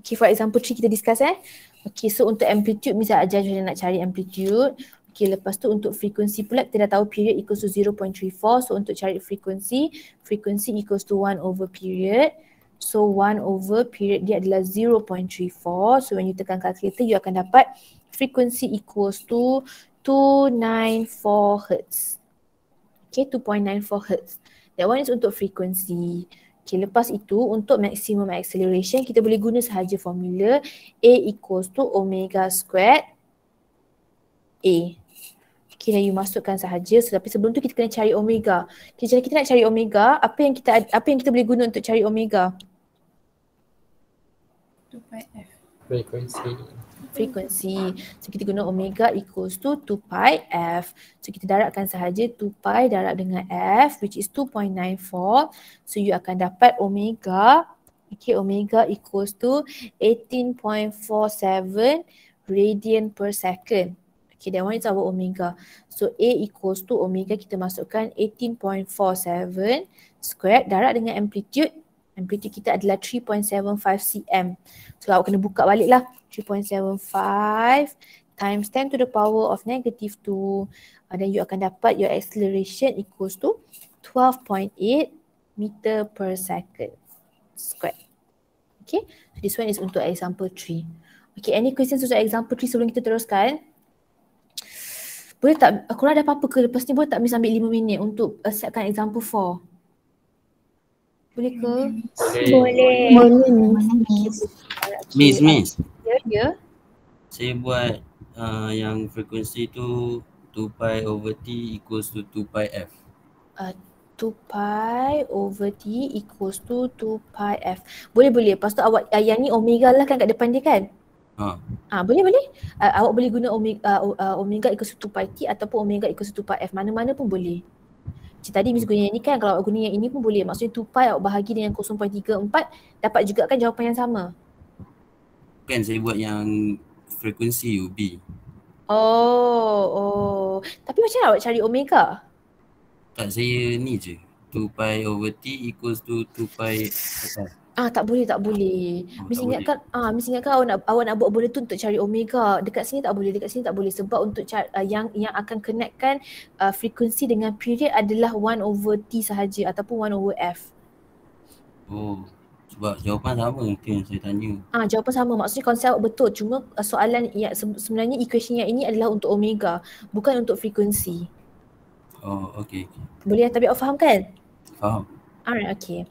Okay, for example 3 kita discuss eh. Okay, so untuk amplitude Miss ajar macam nak cari amplitude. Okay, lepas tu untuk frekuensi pula kita dah tahu period equals to 0.34. So untuk cari frekuensi, frekuensi equals to 1 over period. So 1 over period dia adalah 0.34. So when you tekan calculator, you akan dapat frekuensi equals to 294 Hz. Okay, 2.94 Hz. That one is untuk frekuensi. Okay, lepas itu untuk maximum acceleration kita boleh guna sahaja formula A equals to omega squared A. Okay, dan you masukkan sahaja. So, tapi sebelum tu kita kena cari omega. Okay, jadi kita nak cari omega, apa yang kita apa yang kita boleh guna untuk cari omega? 2πf. Frekuensi. Frekuensi. So kita guna omega equals to 2 pi f. So kita darabkan sahaja 2 pi darab dengan f which is 2.94. So you akan dapat omega Okay, omega equals to 18.47 radian per second. Okay, that one is our omega. So A equals to omega kita masukkan 18.47 squared darab dengan amplitude. Amplitude kita adalah 3.75 cm. So awak kena buka balik lah. 3.75 times 10 to the power of negative 2. Uh, then you akan dapat your acceleration equals to 12.8 meter per second squared. Okay, so this one is untuk example 3. Okay, any questions untuk example 3 sebelum kita teruskan? Boleh tak, korang ada apa-apa ke lepas ni boleh tak Miss ambil 5 minit untuk siapkan example 4? Boleh ke? Boleh. Miss, Miss. Ya, ya. Saya buat uh, yang frekuensi tu 2 pi over t equals to 2 pi f. Uh, 2 pi over t equals to 2 pi f. Boleh boleh. Lepas tu awak uh, yang ni omega lah kan kat depan dia kan? Ha. Ah boleh boleh. Uh, awak boleh guna omega uh, uh, omega equals to 2 pi t ataupun omega equals to 2 pi f. Mana-mana pun boleh. Macam tadi Miss guna yang ni kan kalau awak guna yang ini pun boleh. Maksudnya 2 pi awak bahagi dengan 0.34 dapat juga kan jawapan yang sama. Kan saya buat yang frekuensi UB. Oh, oh. Tapi macam mana awak cari omega? Tak saya ni je. 2 pi over t equals to 2 pi f. Ah tak boleh tak boleh. Oh, Miss tak ingatkan ah Miss ingatkan awak nak awak nak buat benda tu untuk cari omega. Dekat sini tak boleh, dekat sini tak boleh sebab untuk cari, uh, yang yang akan connectkan uh, frekuensi dengan period adalah 1 over t sahaja ataupun 1 over f. Oh, sebab jawapan sama tu yang saya tanya. Ah jawapan sama. Maksudnya konsep awak betul. Cuma soalan yang se- sebenarnya equation yang ini adalah untuk omega, bukan untuk frekuensi. Oh, okey. Boleh tapi awak faham kan? Faham. Alright, okay.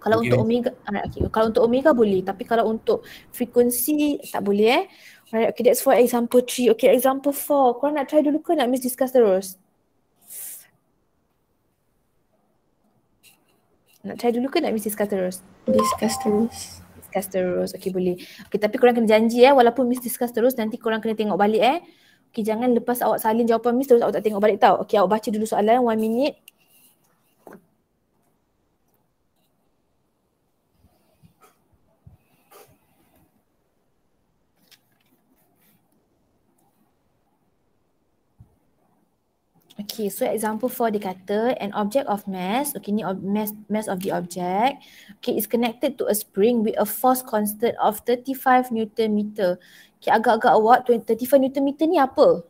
Kalau Okay. untuk omega, okay. Kalau untuk omega boleh, tapi kalau untuk frekuensi tak boleh eh. Alright, okay, that's for example 3. Okay, example 4. Korang nak try dulu ke nak miss discuss terus? Nak try dulu ke nak miss discuss terus? Discuss terus. Discuss terus. Okay, boleh. Okay, tapi korang kena janji eh walaupun miss discuss terus nanti korang kena tengok balik eh. Okay, jangan lepas awak salin jawapan miss terus awak tak tengok balik tau. Okay, awak baca dulu soalan one minute. Okay, so example 4 dia kata an object of mass, okay ni ob- mass, mass of the object, okay is connected to a spring with a force constant of 35 Newton meter. Okay, agak-agak awak 20 35 Newton meter ni apa?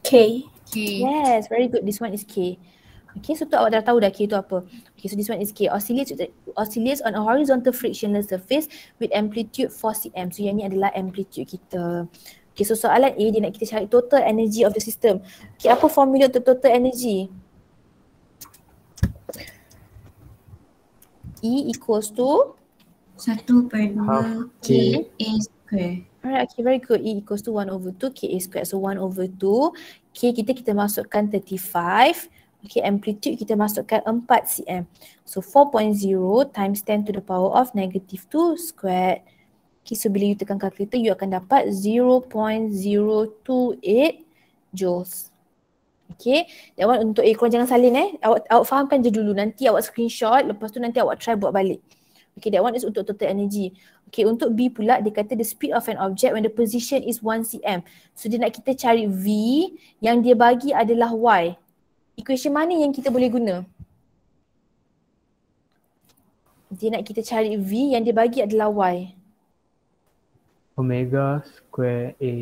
K. K. Yes, very good. This one is K. Okay, so tu awak dah tahu dah K tu apa. Okay, so this one is K. Oscillates, oscillates on a horizontal frictionless surface with amplitude 4 cm. So yang ni adalah amplitude kita. Okay, so soalan A dia nak kita cari total energy of the system. Okay, apa formula untuk total energy? E equals to 1 per 2 K. A square. Alright, okay, very good. E equals to 1 over 2 K A squared. So 1 over 2 K kita kita masukkan 35 Okay, amplitude kita masukkan 4 cm. So 4.0 times 10 to the power of negative 2 squared. Okay, so bila you tekan kalkulator, you akan dapat 0.028 joules. Okay, one untuk A. Korang jangan salin eh. Awak, awak fahamkan je dulu. Nanti awak screenshot, lepas tu nanti awak try buat balik. Okay, that one is untuk total energy. Okay, untuk B pula, dia kata the speed of an object when the position is 1 cm. So dia nak kita cari V yang dia bagi adalah Y. Equation mana yang kita boleh guna? Dia nak kita cari V yang dia bagi adalah Y. Omega square A.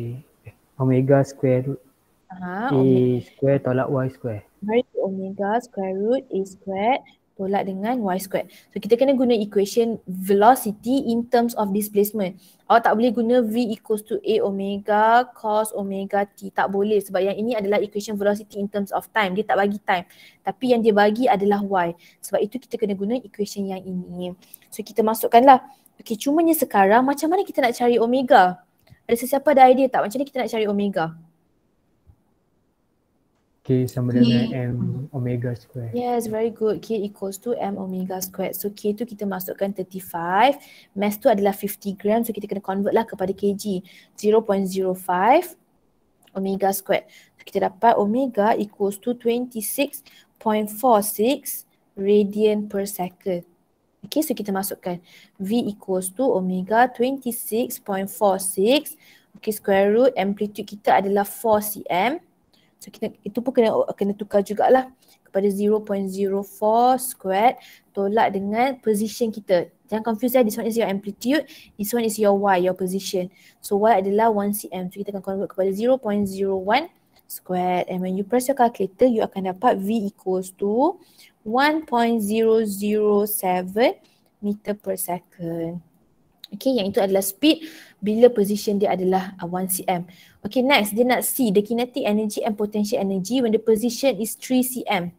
eh, Omega square root Ha, A omega. square tolak Y square. Good. Omega square root A squared tolak dengan Y squared. So kita kena guna equation velocity in terms of displacement. Awak tak boleh guna V equals to A omega cos omega T. Tak boleh sebab yang ini adalah equation velocity in terms of time. Dia tak bagi time. Tapi yang dia bagi adalah Y. Sebab itu kita kena guna equation yang ini. So kita masukkanlah. Okay, cumanya sekarang macam mana kita nak cari omega? Ada sesiapa ada idea tak macam mana kita nak cari omega? K sama dengan M omega square. Yes, very good. K equals to M omega squared. So K tu kita masukkan 35. Mass tu adalah 50 gram. So kita kena convert lah kepada kg. 0.05 omega squared. So kita dapat omega equals to 26.46 radian per second. Okay, so kita masukkan V equals to omega 26.46. Okay, square root amplitude kita adalah 4 cm. So kita itu pun kena kena tukar jugalah kepada 0.04 squared tolak dengan position kita. Jangan confuse eh, this one is your amplitude, this one is your y, your position. So y adalah 1 cm. So kita akan convert kepada 0.01 squared and when you press your calculator, you akan dapat V equals to 1.007 meter per second. Okay, yang itu adalah speed bila position dia adalah uh, 1 cm. Okay, next dia nak see the kinetic energy and potential energy when the position is 3 cm.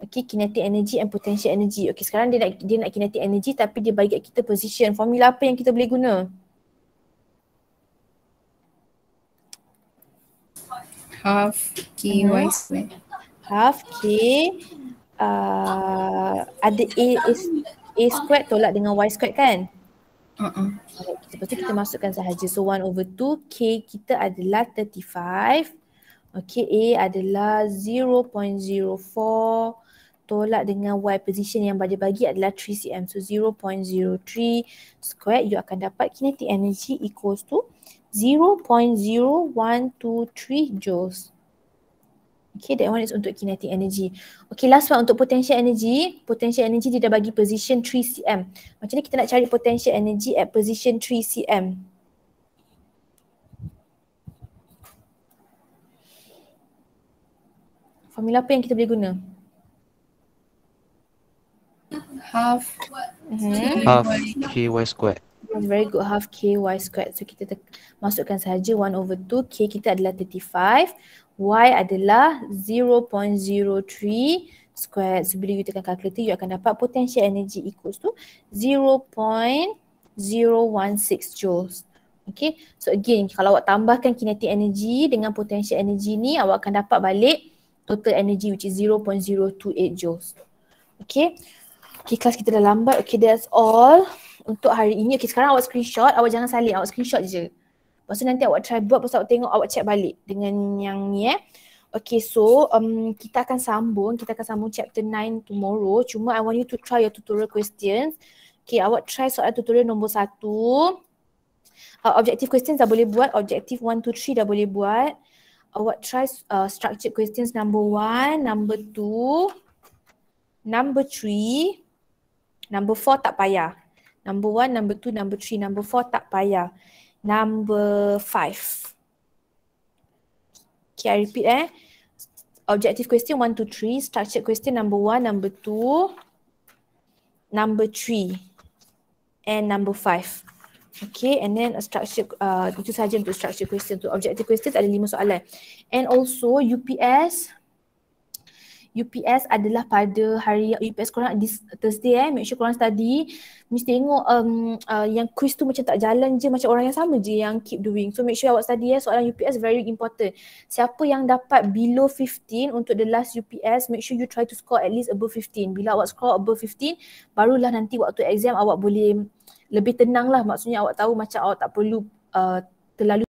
Okay, kinetic energy and potential energy. Okay, sekarang dia nak dia nak kinetic energy tapi dia bagi kita position. Formula apa yang kita boleh guna? Half ky square. Half K uh, ada A is A squared tolak dengan Y squared kan? Uh-uh. Alright, lepas tu kita masukkan sahaja. So 1 over 2, K kita adalah 35. Okay, A adalah 0.04 tolak dengan Y position yang dia bagi adalah 3 cm. So 0.03 square, you akan dapat kinetic energy equals to 0.0123 joules. Okay, that one is untuk kinetic energy. Okay, last one untuk potential energy. Potential energy dia dah bagi position 3 cm. Macam ni kita nak cari potential energy at position 3 cm. Formula apa yang kita boleh guna? Half Mhm. Half ky squared. Very good. Half ky squared. So kita masukkan sahaja 1 over 2. K kita adalah 35. Y adalah 0.03 squared. So bila you tekan calculator, you akan dapat potential energy equals to 0.016 joules. Okay. So again, kalau awak tambahkan kinetic energy dengan potential energy ni, awak akan dapat balik total energy which is 0.028 joules. Okay. Okay, kelas kita dah lambat. Okay, that's all untuk hari ini. Okay, sekarang awak screenshot. Awak jangan salin. Awak screenshot je. Lepas tu nanti awak try buat. Lepas awak tengok, awak check balik dengan yang ni eh. Okay, so um, kita akan sambung. Kita akan sambung chapter 9 tomorrow. Cuma I want you to try your tutorial questions. Okay, awak try soalan tutorial nombor satu. Uh, objective questions dah boleh buat. Objective 1, 2, 3 dah boleh buat. Awak try uh, structured questions number 1, number 2, number 3, number 4 tak payah. Number 1, number 2, number 3, number 4 tak payah. Number 5. Okay, I repeat eh. Objective question 1, 2, 3. Structured question number 1, number 2, number 3 and number 5. Okay, and then a structure, uh, itu sahaja untuk structure question tu. Objective questions ada lima soalan. And also UPS, UPS adalah pada hari UPS korang this Thursday eh. Make sure korang study. Miss tengok um, uh, yang quiz tu macam tak jalan je macam orang yang sama je yang keep doing. So make sure awak study eh. Soalan UPS very important. Siapa yang dapat below 15 untuk the last UPS, make sure you try to score at least above 15. Bila awak score above 15, barulah nanti waktu exam awak boleh lebih tenang lah. Maksudnya awak tahu macam awak tak perlu uh, terlalu